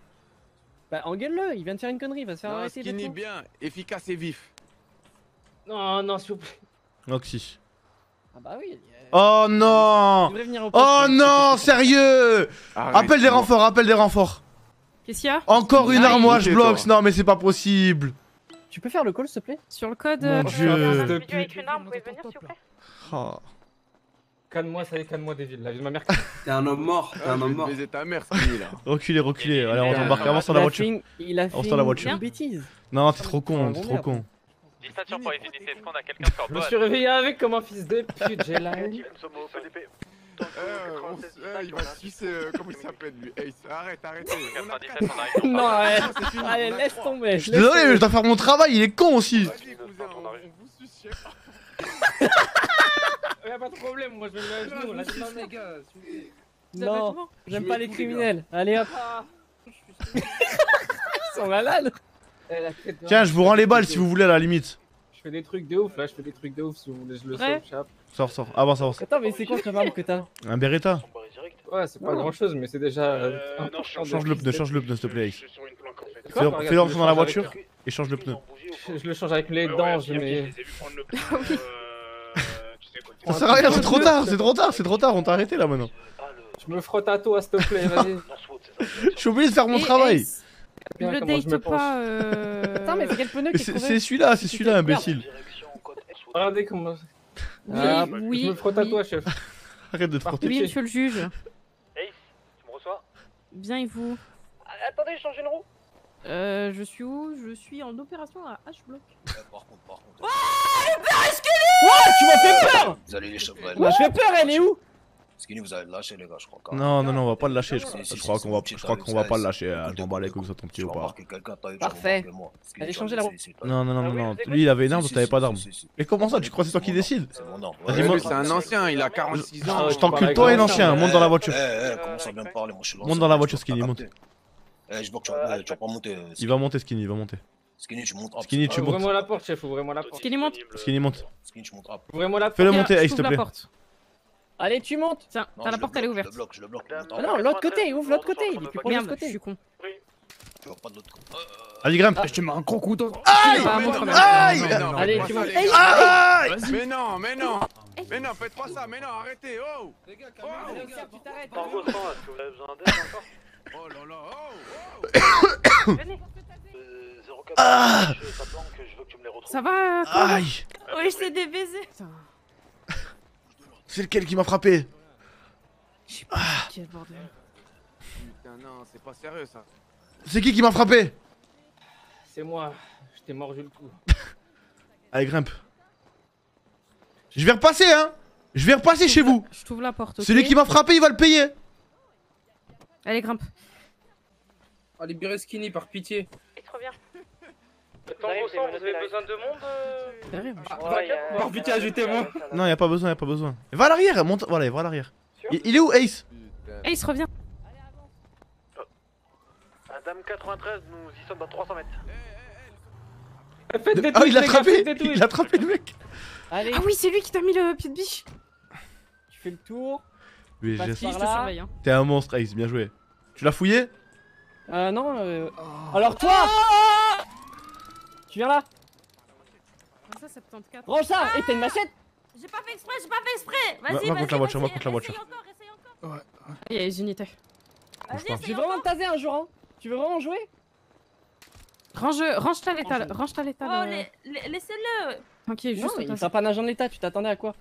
Bah, engueule-le, il vient de faire une connerie, il va se faire Non, arrêter. skinny bien, efficace et vif. Non, non, s'il vous plaît. Oxy. Ah bah oui. Oh non Il devrait venir au poste, Oh non, sérieux Arrête, Appelle des renforts, appelle des renforts. Qu'est-ce qu'il y a Encore une armoire, bloque. Non, mais c'est pas possible. Tu peux faire le call, s'il te plaît Sur le code. Mon euh, Dieu. avec une arme, vous pouvez venir s'il vous plaît Oh. Calme-moi, ça y est, calme-moi, David. La vie de ma mère. T'es un homme mort, t'es un homme mort. baiser ta mère, là. Reculez, reculez. Allez, on embarque, avance dans la voiture. Il a fait la une- voiture. bêtise. Non, t'es trop con, t'es trop con. Distanciation pour les unités, est-ce qu'on a quelqu'un sur Je me suis réveillé avec comme un fils de pute, j'ai la s- eh, il va se sucer, euh, comment il s'appelle lui? Ace, arrête, arrête. on a quatre- Non, fini, Allez, on a laisse tomber. Je suis désolé, mais je dois faire mon travail, il est con aussi. Y'a pas de problème, moi je vais à genoux. là, c'est pas les gars. Non, j'aime pas les criminels. Allez hop. Ils sont malades. Tiens, je vous rends les balles si vous voulez à la limite. Je fais des trucs de ouf là, je fais des trucs de ouf si vous voulez, je le Ouais. sauve, chap. Sors, sors, avance, avance. Attends, mais c'est quoi comme arme que t'as Un Beretta. Ouais, c'est pas Non. grand chose, mais c'est déjà. euh, de- Change le pneu, change le pneu s'il te plaît. Ace. Fais- Fais-le le dans la avec- voiture et change le pneu. Je, je le change avec les dents, je mets. Ça sert à rien, c'est trop tard, c'est trop tard, c'est trop tard, on t'a arrêté là maintenant. Je me frotte à toi, s'il te plaît, vas-y. Je suis obligé de faire mon travail. Bien, Le comment je me date pas. euh, Attends, mais c'est quel pneu qui est C'est crevé c'est celui-là, c'est celui-là, imbécile. Regardez comment. Oui, Ah, oui, Je me frotte à oui. toi, chef. Arrête de te frotter. Oui, monsieur le juge. Ace, tu me reçois? Bien et vous? Attendez, je change une roue. euh, Je suis où? Je suis en opération à H-Block. Par contre, par contre. What Tu m'as fait peur Vous allez les fais peur, elle est où? Skinny, vous allez le lâcher, les gars, je crois. quand. Non, non, non, on va pas le lâcher. Je crois, Si, si, je crois si, qu'on va, je crois qu'on va pas le lâcher. Je m'en bats les couilles, ça ton petit ou pas. Parfait. Allez, vas la. Non, non, non, Ah non. Lui, il avait une arme, toi, t'avais pas d'arme. Et comment ça, tu crois que c'est toi qui décide C'est mon lui, C'est un ancien, il a 46 ans. Je t'encule toi et l'ancien, monte dans la voiture. Eh, eh, commence à bien parler, moi je suis Monte dans la voiture, Skinny, monte. Eh, je vois que tu vas tu vas pas monter. euh, Il va monter, Skinny, il va monter. Skinny, tu montes up. Skinny, tu montes. Ouvrez-moi la porte, chef, ouvrez-moi la porte. Skinny monte. Skinny monte. Skinny, tu montes up. Ouvrez-moi la porte. Fais-le monter, s'il te plaît. Allez, tu montes. Tiens, Non, t'as la je porte, le elle est ouverte. Je le bloque, je le bloque. Ah non, l'autre côté, ouvre l'autre côté, il est plus proche de Merde, l'autre je suis côté. con. Pas de l'autre. Vas-y, grimpe. Je te mets un gros. Aïe non, même. Aïe mais non, Allez, tu montes. Aïe. Aïe Mais non, mais non Mais non, faites pas ça, mais non, arrêtez, oh Les gars, tu t'arrêtes. Tango 100, est-ce que vous avez besoin d'aide encore Oh là là, oh, oh Venez. Euh, 04, Ah je ça planque, je veux que tu me les retrouves. Ça va euh, Aïe Oui, c'est des baisers. C'est lequel qui m'a frappé Quel bordel. Putain, non, c'est pas sérieux ça. C'est qui qui m'a frappé C'est moi, je t'ai mordu le cou. Allez, grimpe. Je vais repasser, hein Je vais repasser chez vous Je t'ouvre la porte. Celui qui m'a frappé, il va le payer Allez, grimpe. Ah, libérez Skinny par pitié. 100, vous avez besoin de monde euh Ah, Par pitié, ajoutez-moi. Non, y a pas besoin, y a pas besoin. Va à l'arrière, monte. Voilà, va à l'arrière. Il, il est où, Ace Ace, reviens. Dame 93, nous y sommes dans 300 mètres. Faites des Ah, il l'a attrapé. Il a attrapé le mec Allez, Ah oui, c'est lui qui t'a mis le pied de biche. tu fais le tour. Oui, je te surveille. Hein. T'es un monstre, Ace, bien joué. Tu l'as fouillé? Euh, non. euh, Alors toi Tu viens là Ah, ça, 74. Range ça Et t'as une machette J'ai pas fait exprès, j'ai pas fait exprès. Va- Vas-y, va vas-y. contre la voiture, vas-y, contre la voiture. Essaye encore, essaye encore. Il y a les unités. Essaye vraiment te taser un jour, hein. Tu veux vraiment jouer Range, range ta l'étal. Range ta l'étal. Oh, euh, la- la- laissez-le. Tranquille, Non, juste. sera pas nageant de l'état, tu t'attendais à quoi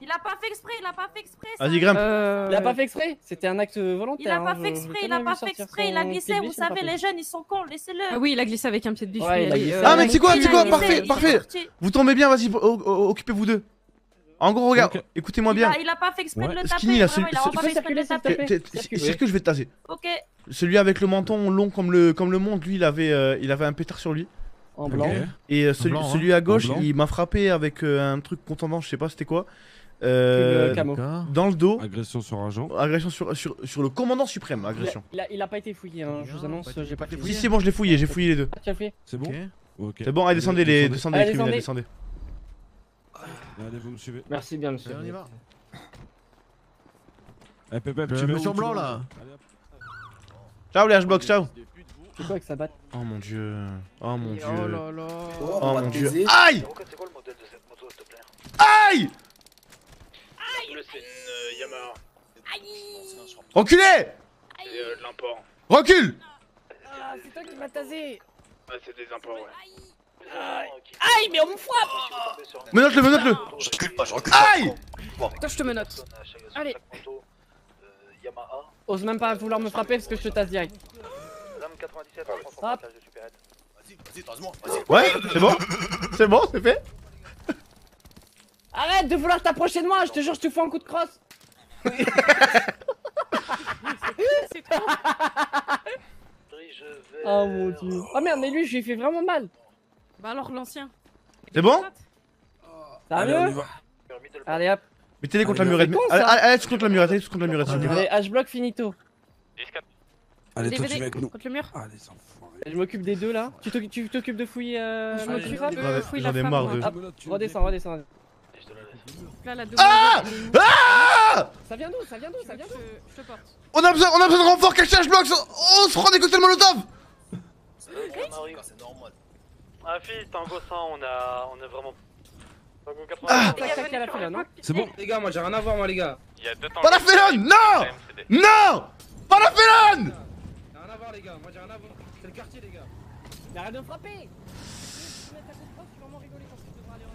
Il a pas fait exprès, il a pas fait exprès. Vas-y, grimpe. Euh... Il a pas fait exprès, c'était un acte volontaire. Il a hein, pas je- fait exprès, il a pas fait exprès, il a glissé, vous savez, les jeunes ils sont cons, laissez-le. Ah oui, il a glissé avec un pied de biche. Ouais, mais euh, Ah, mais c'est quoi, c'est quoi Parfait, parfait. Vous tombez bien, vas-y, occupez-vous d'eux. En gros, regarde, écoutez-moi Il bien. a, il a pas fait exprès de le taper, Skinny, là, vraiment, il a pas fait exprès de le taper. je vais te taser. Ok. Celui avec le menton long comme le, comme le monde, lui, il avait, euh, il avait un pétard sur lui. En blanc. Et euh, celui, blanc, hein. celui à gauche, il m'a frappé avec euh, un truc contendant, je sais pas c'était quoi. Euh, Le camo. dans le dos. Agression sur agent. Agression sur, sur, sur le commandant suprême, Il a, agression. il, a, il a pas été fouillé, hein, je vous annonce, j'ai pas Si, fouillé. c'est bon, je l'ai fouillé, j'ai fouillé les deux. Ah, C'est bon Ok. C'est bon, allez, descendez les, descendez les Allez, criminels, descendez. descendez. Allez, vous me suivez. Merci bien, monsieur. on y va. Eh, Pépé, Euh, tu mets tu Blanc, là. Allez. Ciao les H-Box, ciao. C'est quoi avec sa batte? Oh mon dieu. Oh mon dieu. Oh là là. Oh, va mon dieu. Aïe C'est quoi le modèle de cette moto, s'il te plaît? Aïe C'est une Yamaha. Reculez C'est euh, de l'import. Recule Ah, c'est toi qui m'as tasé Ah, c'est des imports, ouais. Aïe, mais on me frappe Menote-le, menote-le Je recule pas, je recule Aïe Toi, je te menote. Allez. Yamaha. Ose même pas vouloir me frapper parce que je te tasse direct. Dame 97, Hop. de supérette. Vas-y, vas-y, vas-y. Ouais, c'est bon C'est bon, c'est fait Arrête de vouloir t'approcher de moi, je te jure, je te fous un coup de crosse C'est trop. Oh mon dieu. Oh merde, mais lui, je lui ai fait vraiment mal. Bah alors l'ancien. C'est bon Ça va Allez, hop. Mettez-les contre la Allez, murette. Allez, allez, contre la murette, allez, contre la murette. Allez, H-block finito. Allez, toi, tu vas avec nous. Contre le mur. Allez, enfoirés. Je m'occupe des deux là. Tu t'occupes- tu t'occupes de fouiller euh, Je m'occupe de J'en ai- fouiller j'en la ai femme, marre moi. de- Hop, redescends, redescends. Là, la. Ah Ah Ça vient d'où Ça vient d'où Ça vient d'où Je te porte. On a besoin, on a besoin de renfort, quelqu'un je bloque Oh, se prend des cocktails molotov C'est normal. Ah, fille, Tango 100, on a, on a vraiment. Tango 80. Ah C'est bon, les gars, moi j'ai rien à voir, moi, les gars. Il y a deux temps. Pas la félonne Non Non Pas la à voir, les gars, moi j'ai rien à voir. C'est le quartier, les gars. Mais arrête de me frapper Tu vas vraiment rigoler quand tu devras aller en.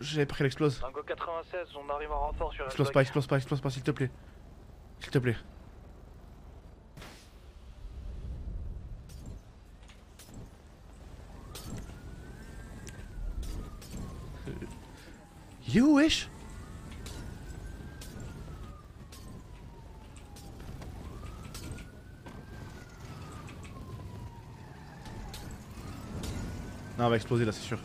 J'avais pris l'explose. Tango 96, on arrive en renfort sur la Explose pas, explose pas, explose pas, s'il te plaît. S'il te plaît. Il est Non, on va exploser là, c'est sûr.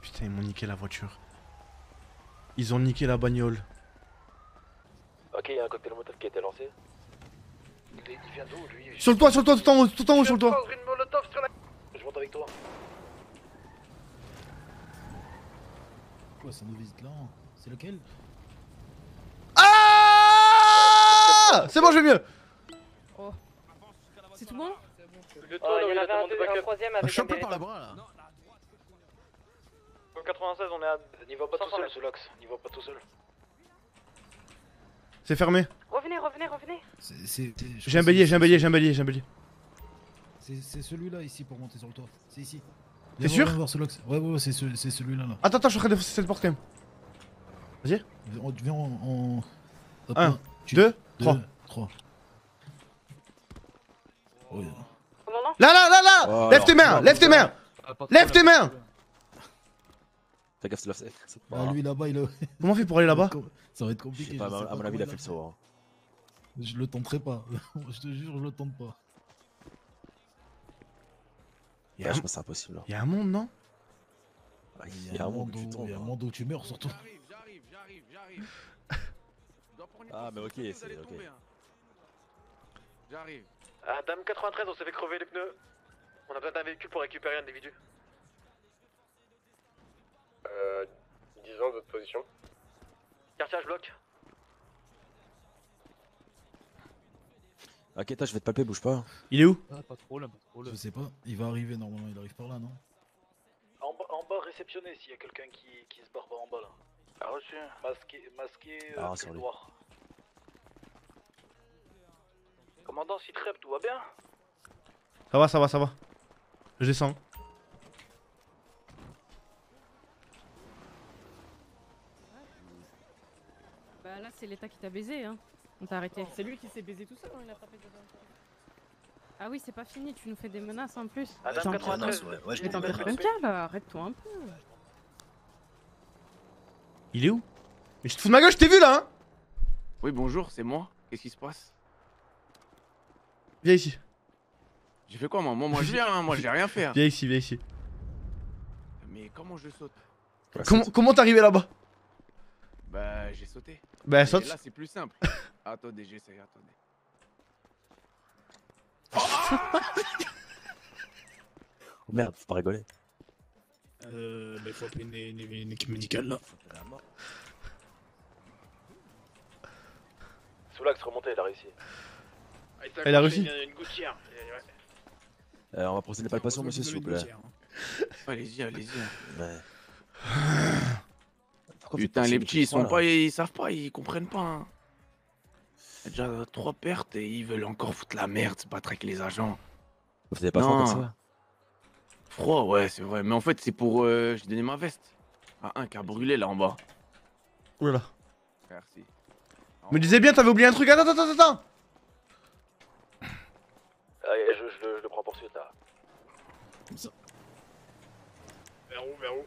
Putain, ils m'ont niqué la voiture. Ils ont niqué la bagnole. Ok, il y a un cocktail molotov qui a été lancé. Il, vient d'où lui? Sur le toit, sur le toit, tout en haut, tout en haut, sur le toit. une molotov sur la. Je monte avec toi. Quoi, ça nous visite là C'est lequel? Ah C'est bon, je vais mieux. Oh. C'est tout bon? Le il y en avait un, deux- un troisième avec un Chope-le béret. par la bras là. Tango 96, on est à. N'y va pas tout seul, Solox. N'y va pas tout seul. C'est fermé. Revenez, revenez, revenez. J'ai un bélier, j'ai un c'est- bélier, j'ai un bélier, j'ai un bélier. C'est celui-là ici pour monter sur le toit. C'est ici. T'es sûr voir, viens voir ce lox. Ouais, ouais, ouais, c'est ce- c'est celui-là là. Attends, attends, je suis en train de défoncer cette porte quand même. Vas-y. On viens. Hop, Un, tu- deux, trois. trois. Oh. Là, là, là, là Oh, Lève tes mains, non, lève tes mains Ah, Lève tes mains Fais gaffe, c'est la safe. c'est pas Ah, lui là-bas, il a. Comment on fait pour aller là-bas Ça va être compliqué. Pas, je à sais mon- à mon comment avis, il a fait le saut. hein. Je le tenterai pas. je te jure, je le tente pas. Il y a Ouais, un- je pense que c'est impossible. là. Il y a un monde, non? Ah, Il y a un monde où tu où- tombes. Il y a un hein. monde où tu meurs surtout. Ah, mais ok, c'est ok. J'arrive. Ah, Dame 93, on s'est fait crever les pneus. On a besoin d'un véhicule pour récupérer un individu. Euh, disons votre position. Quartier bloc. Ok, toi, je vais te palper, bouge pas. Il est où? Ah, pas trop là, pas trop là. Je sais pas. Il va arriver normalement. Il arrive par là, non? En bas, en bas réceptionné s'il y a quelqu'un qui, qui se barre pas en bas là. Ah, reçu. Masqué, masqué, euh, Ah, lui. noir. Commandant Citrep, tout va bien Ça va, ça va, ça va. Je descends. Bah là, c'est l'État qui t'a baisé, hein. On t'a arrêté. C'est lui qui s'est baisé tout seul, hein, il a tapé dedans. Ah oui, c'est pas fini, tu nous fais des menaces en plus. Madame T'en- 93. ouais, ouais, je Mais t'en là, arrête-toi un peu. Il est où? Mais je te fous de ma gueule, je t'ai vu là, hein Oui, bonjour, c'est moi. Qu'est-ce qui se passe? Viens ici. J'ai fait quoi, moi? Moi, moi je viens, hein, moi, j'ai rien fait. hein. Viens ici, viens ici. Mais comment je saute? Comment comment t'es arrivé là-bas? Bah, j'ai sauté. Bah, saute. Là, c'est plus simple. attendez, j'essaie, attendez. Oh merde, faut pas rigoler. Euh. Bah, il faut appeler une, une- une équipe médicale là. Soulax, remontez, il a réussi. Elle a réussi. Euh, on va procéder à la palpation, monsieur, s'il vous plaît. Allez-y, allez-y. Ouais. Putain, les petits, ils sont pas, ils savent pas, ils comprennent pas. Hein. Il y a déjà trois pertes et ils veulent encore foutre la merde, se battre avec les agents. Vous avez pas froid Non. comme ça Froid, ouais, c'est vrai. Mais en fait, c'est pour. euh, J'ai donné ma veste. À un qui a brûlé là en bas. Oulala. Merci. Me disais bien, t'avais oublié un truc. Attends, attends, attends, attends. Allez, je, je, le- je le prends pour suite là. Vers où, vers où?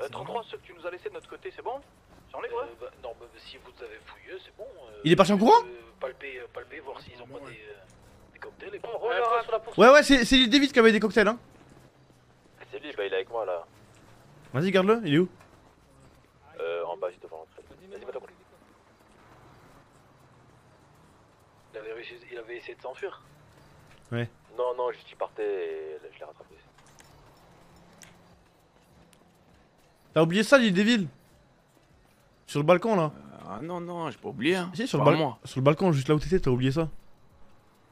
Euh, 33, ceux que tu nous as laissés de notre côté, c'est bon? J'en ai, ouais bah, Non, bah, si vous avez fouillé, c'est bon. euh, Il est parti en courant? euh, palper, euh, palper, voir s'ils ont pas des, euh, des cocktails. Et. On reviendra sur la poursuite. Ouais, ouais, c'est c'est David qui avait des cocktails, hein. C'est lui, bah il est avec moi là. Vas-y, garde-le, il est où? Euh, en bas, juste devant Il avait, réussi- il avait essayé de s'enfuir Ouais. Non, non, juste il partait et je l'ai rattrapé. T'as oublié ça, l'île des villes? Sur le balcon, là Ah non, non, j'ai pas oublié. Hein. Si, sur le, pas bal- moi. sur le balcon, juste là où t'étais, t'as oublié ça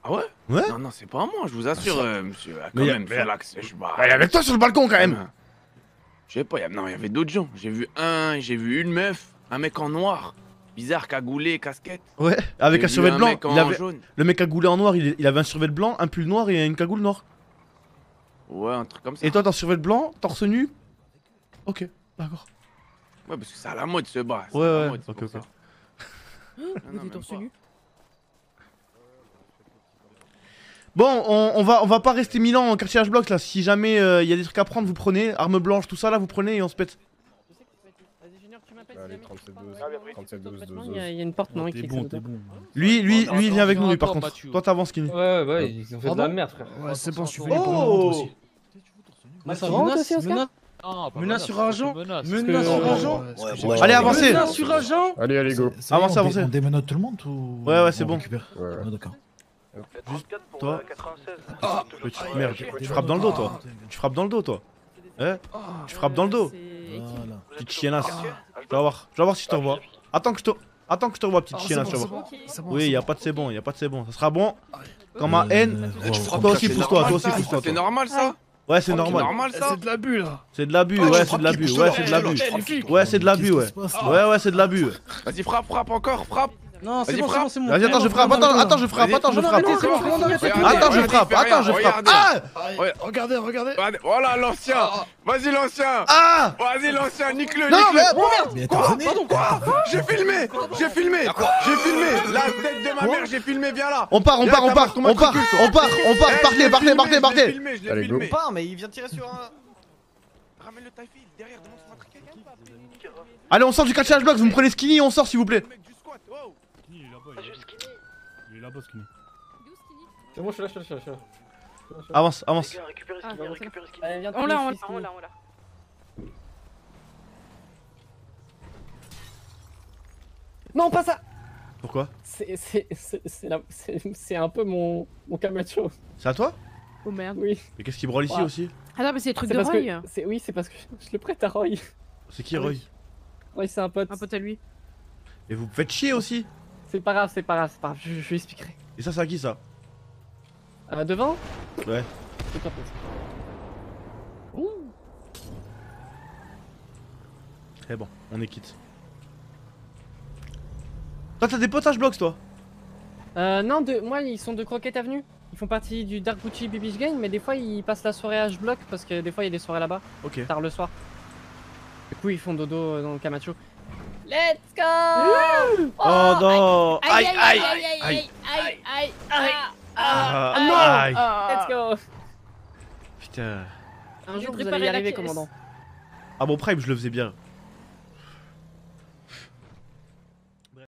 Ah ouais? Ouais Non, non, c'est pas moi, je vous assure, Ah, euh, monsieur. ah, Mais Quand y même, mais y sur a- l'axe. je- bah, il est avec toi sur le balcon, quand même Je sais pas, y a- non, il y avait d'autres gens. J'ai vu un, j'ai vu une meuf, un mec en noir. Bizarre, cagoulé, casquette. Ouais, avec un survêt blanc. mec en il avait... jaune. Le mec cagoulé en noir, il, avait un survêt blanc, un pull noir et une cagoule noire. Ouais, un truc comme ça. Et toi, t'as un survêt blanc, torse nu Ok, d'accord. Ouais, parce que c'est à la mode ce bas. Ouais, ouais, mode, ok, ok. non, est torse nu. Bon, on, on va, on va pas rester mille ans en quartier H-Block là. Si jamais il y a des trucs à prendre, vous prenez. Arme blanche, tout ça là, vous prenez et on se pète. Allez, 37 12. 37 12 Il y a il y a une porte, non, qui est bon. Lui, lui, lui, il vient avec nous, lui, par attends, contre. Toi, t'avances, Skinny. Ouais, ouais, ouais, ils ont fait de la merde, frère. Ouais, c'est bon, je suis Oh venu pour me rendre aussi. Ah, ça menace. Ah, pas Menace sur argent menace. Sur ouais, Allez, avancez. Menace sur argent Allez, allez, go. Avancez, avancez. On démenote tout le monde ou Ouais, ouais, c'est on bon. Ah, d'accord. Toi. Petite merde, tu frappes dans le dos, toi. Tu frappes dans le dos, toi. Hein Tu frappes dans le dos. Petite chiennasse. Tu vas voir. Tu vas voir si je te revois. Attends que je te. Attends que je te revois, petite c'est chiennasse, bon, tu vas c'est voir. bon, Oui, y a pas de c'est bon, y a pas de c'est bon. Ça sera bon quand ma Euh, haine. tu frappes Toi pas, aussi, pousse-toi, toi normal, aussi, ça. pousse-toi. C'est toi. normal ça Ouais, c'est Oh, normal. normal ça C'est de l'abus là C'est de l'abus, Ah, tu ouais, c'est de l'abus, ouais, c'est de eh, l'abus. je Ouais, c'est de l'abus, ouais. Ouais, ouais, c'est de l'abus. Vas-y, frappe, frappe encore, frappe Non, c'est bon, c'est bon, c'est bon. Vas-y, attends, je frappe, attends, attends, je frappe, attends, je frappe. Attends, je frappe, attends, je frappe. Ah. Regardez, regardez Voilà l'ancien Vas-y l'ancien Ah Vas-y l'ancien, nique-le, Non, nique-le mais- Oh, attendez. Pardon, quoi J'ai filmé J'ai filmé J'ai filmé La tête de ma mère, j'ai filmé, viens là On part, on part, on part, on part, on part, on part, Eh, partez, partez, partez, je l'ai partez. filmé, je l'ai Allez, go. filmé. Pas, mais il vient tirer sur un... Ramène le derrière. Allez, on sort du quartier H-Block, vous me prenez Skinny et on sort s'il vous plaît. Il est là-bas, il est là-bas. Skinny. C'est bon, je suis là, je suis là, je suis là. Avance, avance. Ah, On l'a, on l'a, on l'a, on l'a. Non, pas ça Pourquoi? C'est c'est- c'est- c'est la- c'est- c'est un peu mon, mon Camacho. C'est à toi? Oh merde. Oui. Mais qu'est-ce qui branle ici aussi? Attends, mais c'est les trucs de Roy. que- Oui, c'est parce que je le prête à Roy. C'est qui Ah Roy? Oui. Roy, c'est un pote. Un pote à lui. Et vous me faites chier aussi C'est pas grave, c'est pas grave, c'est pas grave, je, je lui expliquerai. Et ça, c'est à qui ça Euh, devant Ouais. C'est pas Ouh. Très bon, on est quitte. Toi, t'as des potages blocs, toi Euh, non, de, moi, ils sont de Croquette Avenue. Ils font partie du Dark Gucci Babish Gang, mais des fois, ils passent la soirée à H-Block parce que des fois, il y a des soirées là-bas. Ok. Tard le soir. Du coup, ils font dodo euh, dans le Camacho. Let's go! Oh non Aïe, aïe, aïe, aïe aïe, aïe, aïe, aïe, Ah, ah, non. Aïe. Let's go. Putain. Un jour, vous allez y arriver, commandant. Ah bon, Prime, je le faisais bien.